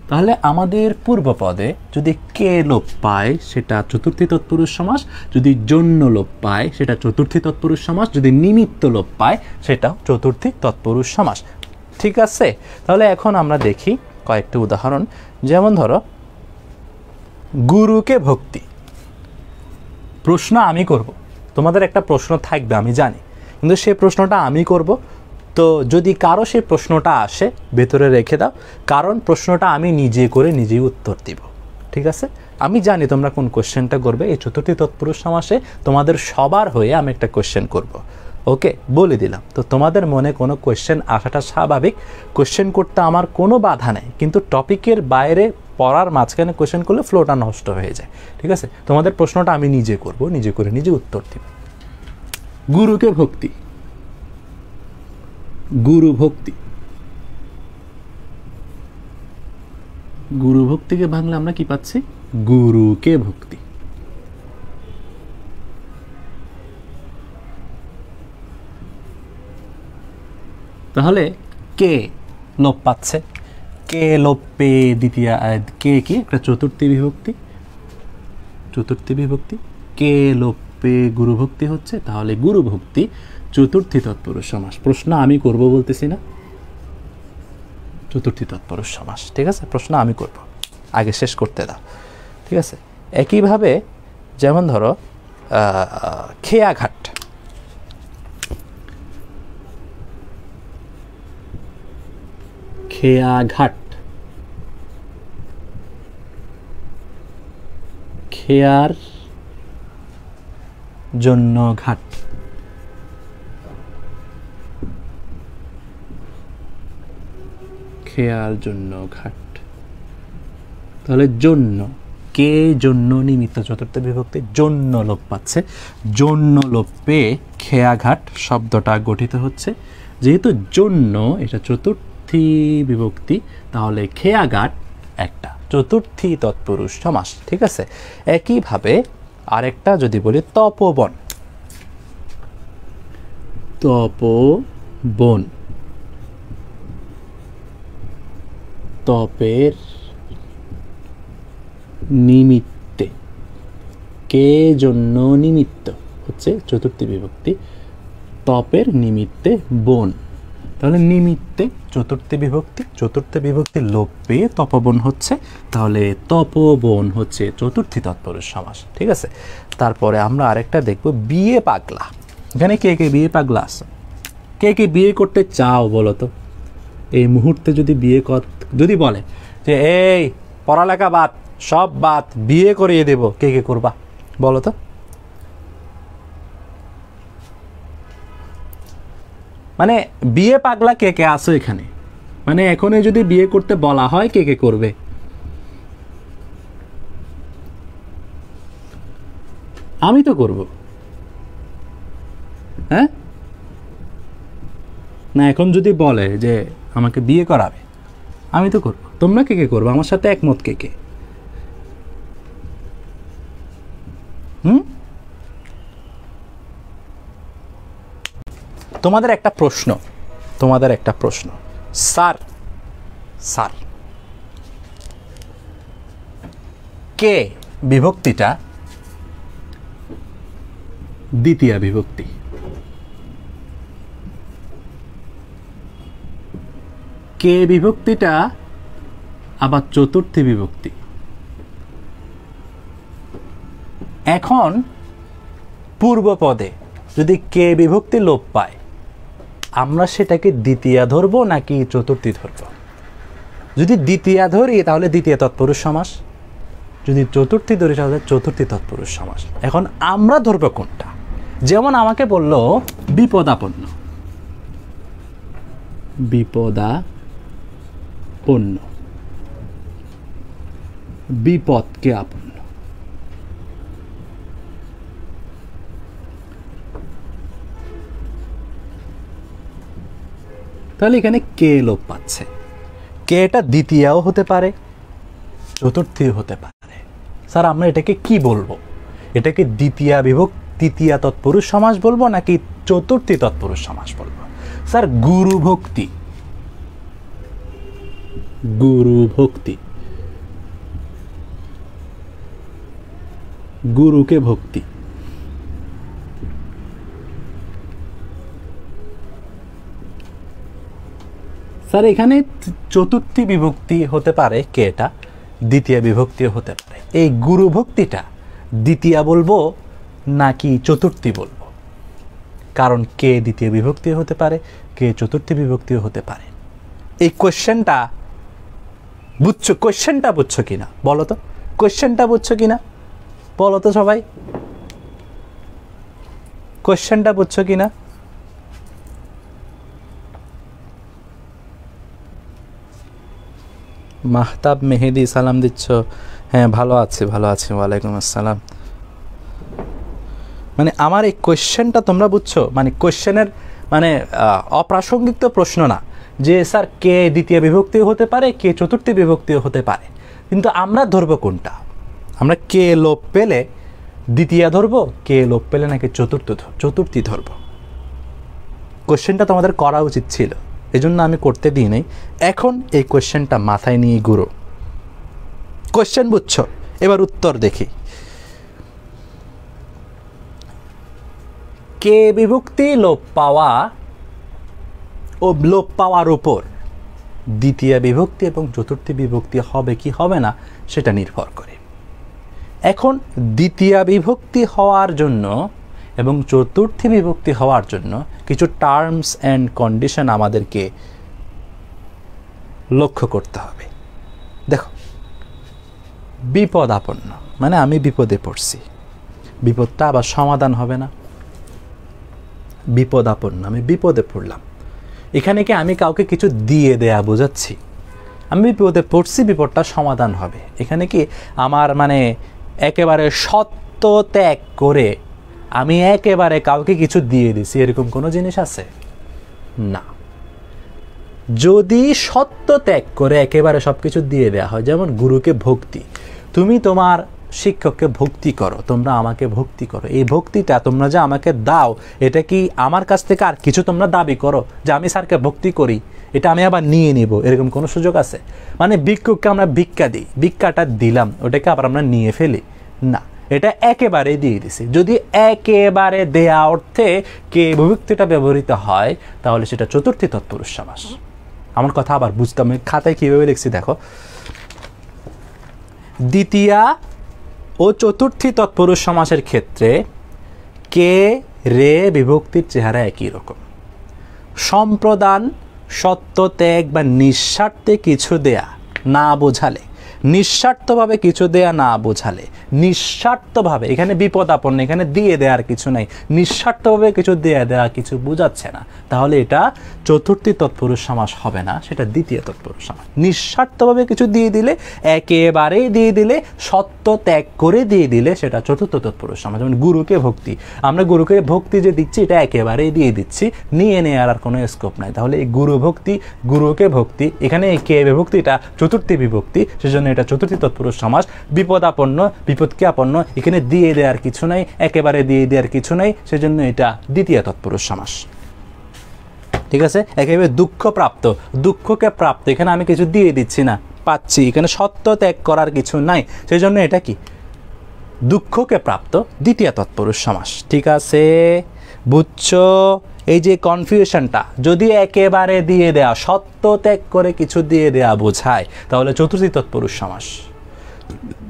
তাহলে আমাদের পূর্বপদে যদি কে লোপ পায়, সেটা চতুর্থী তৎপুরুষ সমাস। যদি জন্য লোপ পায়, সেটা চতুর্থী তৎপুরুষ সমাস। যদি নিমিত্ত লোপ পায় সেটা চতুর্থী তৎপুরুষ সমাস। ঠিক আছে? তাহলে এখন আমরা দেখি কয়েকটি উদাহরণ। যেমন ধরো গুরুকে ভক্তি। প্রশ্ন আমি করব। তোমাদের একটা প্রশ্ন থাকবে, আমি জানি। কিন্তু সেই প্রশ্নটা আমি করব। তো যদি কারও সেই প্রশ্নটা আসে, ভেতরে রেখে দাও। কারণ প্রশ্নটা আমি নিজে করে নিজেই উত্তর দিব। ঠিক আছে? আমি জানি তোমরা কোন কোশ্চেনটা করবে। এই চতুর্থী তৎপুরুষ সমাসে তোমাদের সবার হয়ে আমি একটা কোশ্চেন করব। ওকে? বলে দিলাম। তো তোমাদের মনে কোনো কোশ্চেন আসাটা স্বাভাবিক। কোশ্চেন করতে আমার কোনো বাধা নেই। কিন্তু টপিকের বাইরে পড়ার মাঝখানে কোশ্চেন করলে ফ্লোটা নষ্ট হয়ে যায়। ঠিক আছে? তোমাদের প্রশ্নটা আমি নিজে করব, নিজে করে নিজে উত্তর দিব। গুরুকে ভক্তি। গুরু ভক্তি। গুরু ভক্তিকে বাংলা আমরা কি পাচ্ছি? গুরুকে ভক্তি। তাহলে কে লোপ পাচ্ছে? কে লোপে দ্বিতীয় কে কি? একটা চতুর্থী বিভক্তি। চতুর্থী বিভক্তি। কে লোপ গুরুভক্তি হচ্ছে? তাহলে গুরুভক্তি চতুর্থী তৎপুরুষ সমাস। প্রশ্ন আমি করব বলতেছি না। চতুর্থী তৎপুরুষ সমাস, ঠিক আছে? প্রশ্ন আমি করব। আগে শেষ করতে দাও, ঠিক আছে? একইভাবে যেমন ধরো খেয়াঘাট। খেয়াঘাট। খেয়ার জন্য ঘাট। খেয়ার জন্য ঘাট। তাহলে জন্য, কে জন্য নিমিত্ত চতুর্থ বিভক্তি? জন্য লোপ পাচ্ছে। জন্য লোপ পেয়ে খেয়াঘাট শব্দটা গঠিত হচ্ছে। যেহেতু জন্য এটা চতুর্থী বিভক্তি, তাহলে খেয়াঘাট একটা। চতুর্থী তৎপুরুষ সমাস, ঠিক আছে? একইভাবে আরেকটা যদি বলি, তপবন। তপবন। তপের নিমিত্তে। কে জন্য নিমিত্ত? হচ্ছে চতুর্থী বিভক্তি। তপের নিমিত্তে বন। তাহলে নিমিত্তে চতুর্থী বিভক্তি, চতুর্থ বিভক্তি লোপ পেয়ে তপবন হচ্ছে, তাহলে তপবন হচ্ছে চতুর্থী তৎপরুষ সমাস, ঠিক আছে? তারপরে আমরা আরেকটা দেখব বিয়ে পাগলা। এখানে কে কে বিয়ে পাগলা আছে? কে কে বিয়ে করতে চাও বলো তো? এই মুহূর্তে যদি বিয়ে কর, যদি বলে যে, এই, পড়ালেখা বাদ, সব বাদ, বিয়ে করিয়ে দেব, কে কে করবা? বলো তো। মানে বিয়ে পাগলা কে কে আসো এখানে? মানে এখনই যদি বিয়ে করতে বলা হয় কে কে করবে? আমি তো করব। হ্যাঁ? না, এখন যদি বলে যে আমাকে বিয়ে করাবে, আমি তো করব। তোমরা কে কে করব? আমার সাথে একমত কে কে? হুম? তোমাদের একটা প্রশ্ন তোমাদের একটা প্রশ্ন। স্যার স্যার কে বিভক্তিটা? দ্বিতীয় বিভক্তি। কে বিভক্তিটা? আবার চতুর্থী বিভক্তি। এখন পূর্ব পদে যদি কে বিভক্তি লোপ পায় আমরা সেটাকে দ্বিতীয়া ধরবো নাকি চতুর্থী ধরব? যদি দ্বিতীয়া ধরি, তাহলে দ্বিতীয় তৎপুরুষ সমাস। যদি চতুর্থী ধরি, তাহলে চতুর্থী তৎপুরুষ সমাস। এখন আমরা ধরবো কোনটা? যেমন আমাকে বলল, বিপদাপন্ন। বিপদাপন্ন। বিপদকে আপন্ন তাহলে এখানে কে লোপ পাচ্ছে? কে এটা দ্বিতীয়াও হতে পারে চতুর্থী হতে পারে। স্যার, আমরা এটাকে কি বলব? এটাকে দ্বিতীয়া বিভক্তি তৃতীয়া তৎপুরুষ সমাস বলব, নাকি চতুর্থী তৎপুরুষ সমাস বলব? স্যার, গুরু ভক্তি। গুরু ভক্তি। গুরুকে ভক্তি। স্যার, এখানে চতুর্থী বিভক্তি হতে পারে। কে এটা? দ্বিতীয় বিভক্তিও হতে পারে। এই গুরু ভক্তিটা দ্বিতীয়া বলব নাকি চতুর্থী বলব? কারণ কে দ্বিতীয় বিভক্তি হতে পারে, কে চতুর্থী বিভক্তিও হতে পারে। এই কোয়েশ্চেনটা বুঝছ? কোয়েশ্চেনটা বুঝছ কিনা? বলো তো। কোয়েশ্চেনটা বুঝছ কিনা? বলো তো সবাই। কোয়েশ্চেনটা বুঝছ কিনা? মাহতাব মেহেদি সালাম দিচ্ছ? হ্যাঁ ভালো আছি ভালো আছি, ওয়ালাইকুম আসসালাম। মানে আমার এই কোয়েশ্চেনটা তোমরা বুঝছ? মানে কোয়েশ্চেনের মানে অপ্রাসঙ্গিক তো প্রশ্ন না। যে, স্যার, কে দ্বিতীয় বিভক্তি হতে পারে, কে চতুর্থী বিভক্তিও হতে পারে? কিন্তু আমরা ধরবো কোনটা? আমরা কে লোপ পেলে দ্বিতীয় ধরবো, কে লোপ পেলে নাকি চতুর্থ চতুর্থী ধরবো? কোশ্চেনটা তোমাদের করা উচিত ছিল। এজন্য আমি করতে দিই নাই। এখন এই কোয়েশ্চেনটা মাথায় নিয়ে ঘুরো। কোশ্চেন বুঝছ? এবার উত্তর দেখি। কে বিভক্তি লোপ পাওয়া ও লোপ পাওয়ার উপর দ্বিতীয় বিভক্তি এবং চতুর্থী বিভক্তি হবে কি হবে না সেটা নির্ভর করে। এখন দ্বিতীয় বিভক্তি হওয়ার জন্য এবং চতুর্থী বিভক্তি হওয়ার জন্য কিছু টার্মস অ্যান্ড কন্ডিশন আমাদেরকে লক্ষ্য করতে হবে। দেখো বিপদ আপন্ন মানে আমি বিপদে পড়ছি। বিপদটা আবার সমাধান হবে না। বিপদ আপন্ন আমি বিপদে পড়লাম। এখানে কি আমি কাউকে কিছু দিয়ে দেয়া বোঝাচ্ছি? আমি বিপদে পড়ছি, বিপদটা সমাধান হবে। এখানে কি আমার মানে একেবারে সত্য ত্যাগ করে আমি একেবারে কাউকে কিছু দিয়ে দিছি, এরকম কোনো জিনিস আছে? না। যদি সত্য ত্যাগ করে একেবারে সব কিছু দিয়ে দেওয়া হয়, যেমন গুরুকে ভক্তি, তুমি তোমার শিক্ষককে ভক্তি করো, তোমরা আমাকে ভক্তি করো, এই ভক্তিটা তোমরা যে আমাকে দাও, এটা কি আমার কাছ থেকে আর কিছু তোমরা দাবি করো যে আমি স্যারকে ভক্তি করি? এটা আমি আবার নিয়ে নিব, এরকম কোনো সুযোগ আছে? মানে ভিক্ষুককে আমরা ভিক্ষা দিই, ভিক্ষাটা দিলাম, ওটাকে আবার আমরা নিয়ে ফেলি। না। এটা একেবারে দিয়ে দিছি। যদি একেবারে দেয়া অর্থে কে বিভক্তিটা ব্যবহৃত হয়, তাহলে সেটা চতুর্থী তৎপুরুষ সমাস। আমার কথা আবার বুঝতাম খাতায় কীভাবে লিখছি দেখো। দ্বিতীয়া ও চতুর্থী তৎপুরুষ সমাসের ক্ষেত্রে কে রে বিভক্তির চেহারা একই রকম। সম্প্রদান, সত্য, ত্যাগ বা নিঃস্বার্থে কিছু দেয়া না বোঝালে নিঃস্বার্থভাবে কিছু দেয়া না বোঝালে, নিঃস্বার্থভাবে, এখানে বিপদ আপন্ন এখানে দিয়ে দেওয়ার কিছু নাই, নিঃস্বার্থভাবে কিছু দেয়া দেওয়া কিছু বোঝাচ্ছে না, তাহলে এটা চতুর্থী তৎপুরুষ সমাস হবে না, সেটা দ্বিতীয় তৎপুরুষ সমাস। নিঃস্বার্থভাবে কিছু দিয়ে দিলে, একেবারেই দিয়ে দিলে, সত্য ত্যাগ করে দিয়ে দিলে সেটা চতুর্থ তৎপুরুষ সমাস, যেমন গুরুকে ভক্তি। আমরা গুরুকে ভক্তি যে দিচ্ছি, এটা একেবারেই দিয়ে দিচ্ছি, নিয়ে নেওয়ার আর কোনো স্কোপ নাই। তাহলে এই গুরু ভক্তি, গুরুকে ভক্তি, এখানে কে বিভক্তিটা? চতুর্থী বিভক্তি, সেজন্য এটা চতুর্থী তৎপুরুষ সমাস। বিপদাপন্ন বিপদকে আপন্ন এখানে দিয়ে দেওয়ার কিছু নাই, একেবারে দিয়ে দেওয়ার কিছু নাই, সেজন্য এটা দ্বিতীয় তৎপুরুষ সমাস। ঠিক আছে? একেবারে দুঃখ প্রাপ্ত দুঃখকে প্রাপ্ত, এখানে আমি কিছু দিয়ে দিচ্ছি না, পাচ্ছি, এখানে সত্য ত্যাগ করার কিছু নাই সেই জন্য এটা কি? দুঃখকে প্রাপ্ত দ্বিতীয় তৎপুরুষ সমাস। ঠিক আছে? বুঝছ? এই যে কনফিউশনটা যদি একেবারে দিয়ে দেয়া, সত্য ত্যাগ করে কিছু দিয়ে দেয়া বোঝায়, তাহলে চতুর্থী তৎপুরুষ সমাস।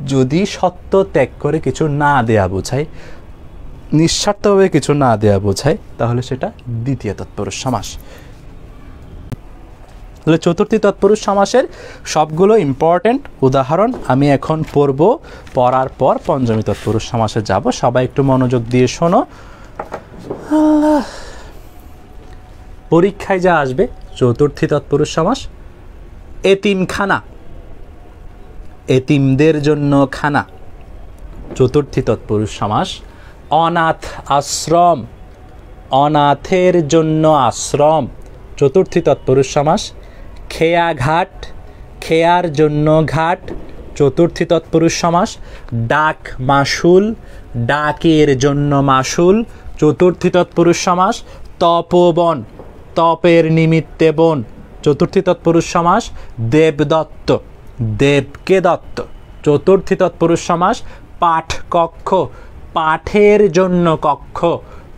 যদি সত্য ত্যাগ করে কিছু না দেয়া বোঝায়, নিঃস্বার্থভাবে কিছু না দেয়া বোঝায়, তাহলে সেটা দ্বিতীয় তৎপুরুষ সমাস। তাহলে চতুর্থী তৎপুরুষ সমাসের সবগুলো ইম্পর্ট্যান্ট উদাহরণ আমি এখন পড়ব, পড়ার পর পঞ্চমী তৎপুরুষ সমাসে যাব। সবাই একটু মনোযোগ দিয়ে শোনো। আল্লাহ। পরীক্ষায় যা আসবে, চতুর্থী তৎপুরুষ সমাস, এতিমখানা। এতিমদের জন্য খানা। চতুর্থী তৎপুরুষ সমাস, অনাথ আশ্রম। অনাথের জন্য আশ্রম। চতুর্থী তৎপুরুষ সমাস খেয়া ঘাট খেয়ার জন্য ঘাট। চতুর্থী তৎপুরুষ সমাস, ডাক মাসুল ডাকের জন্য মাসুল চতুর্থী তৎপুরুষ সমাস, তপবন। তপের নিমিত্তে বোন। চতুর্থী তৎপুরুষ সমাস, দেবদত্ত। দেবকে দত্ত। চতুর্থী তৎপুরুষ সমাস পাঠ কক্ষ পাঠের জন্য কক্ষ।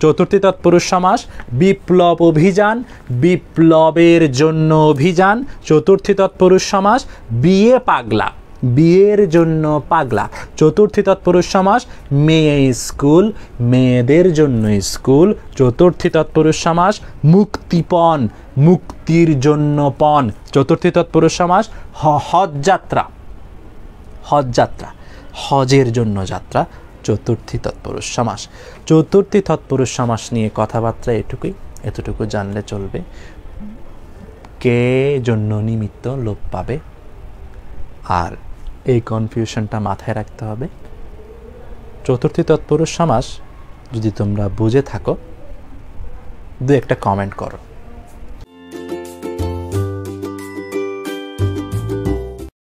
চতুর্থী তৎপুরুষ সমাস, বিপ্লব অভিযান। বিপ্লবের জন্য অভিযান। চতুর্থী তৎপুরুষ সমাস, বিয়ে পাগলা। বিয়ের জন্য পাগলা। চতুর্থী তৎপুরুষ সমাস, মেয়ে স্কুল, মেয়েদের জন্য স্কুল। চতুর্থী তৎপুরুষ সমাস, মুক্তিপণ, মুক্তির জন্য পণ। চতুর্থী তৎপুরুষ সমাস, হ- হজ যাত্রা। হজ হজের জন্য যাত্রা। চতুর্থী তৎপুরুষ সমাস। চতুর্থী তৎপুরুষ সমাস নিয়ে কথাবার্তা এটুকুই, এতটুকু জানলে চলবে। কে জন্য নিমিত্ত লোপ পাবে? আর এই কনফিউশনটা মাথায় রাখতে হবে। চতুর্থী তৎপুরুষ সমাস, যদি তোমরা বুঝে থাকো দু একটা কমেন্ট করো।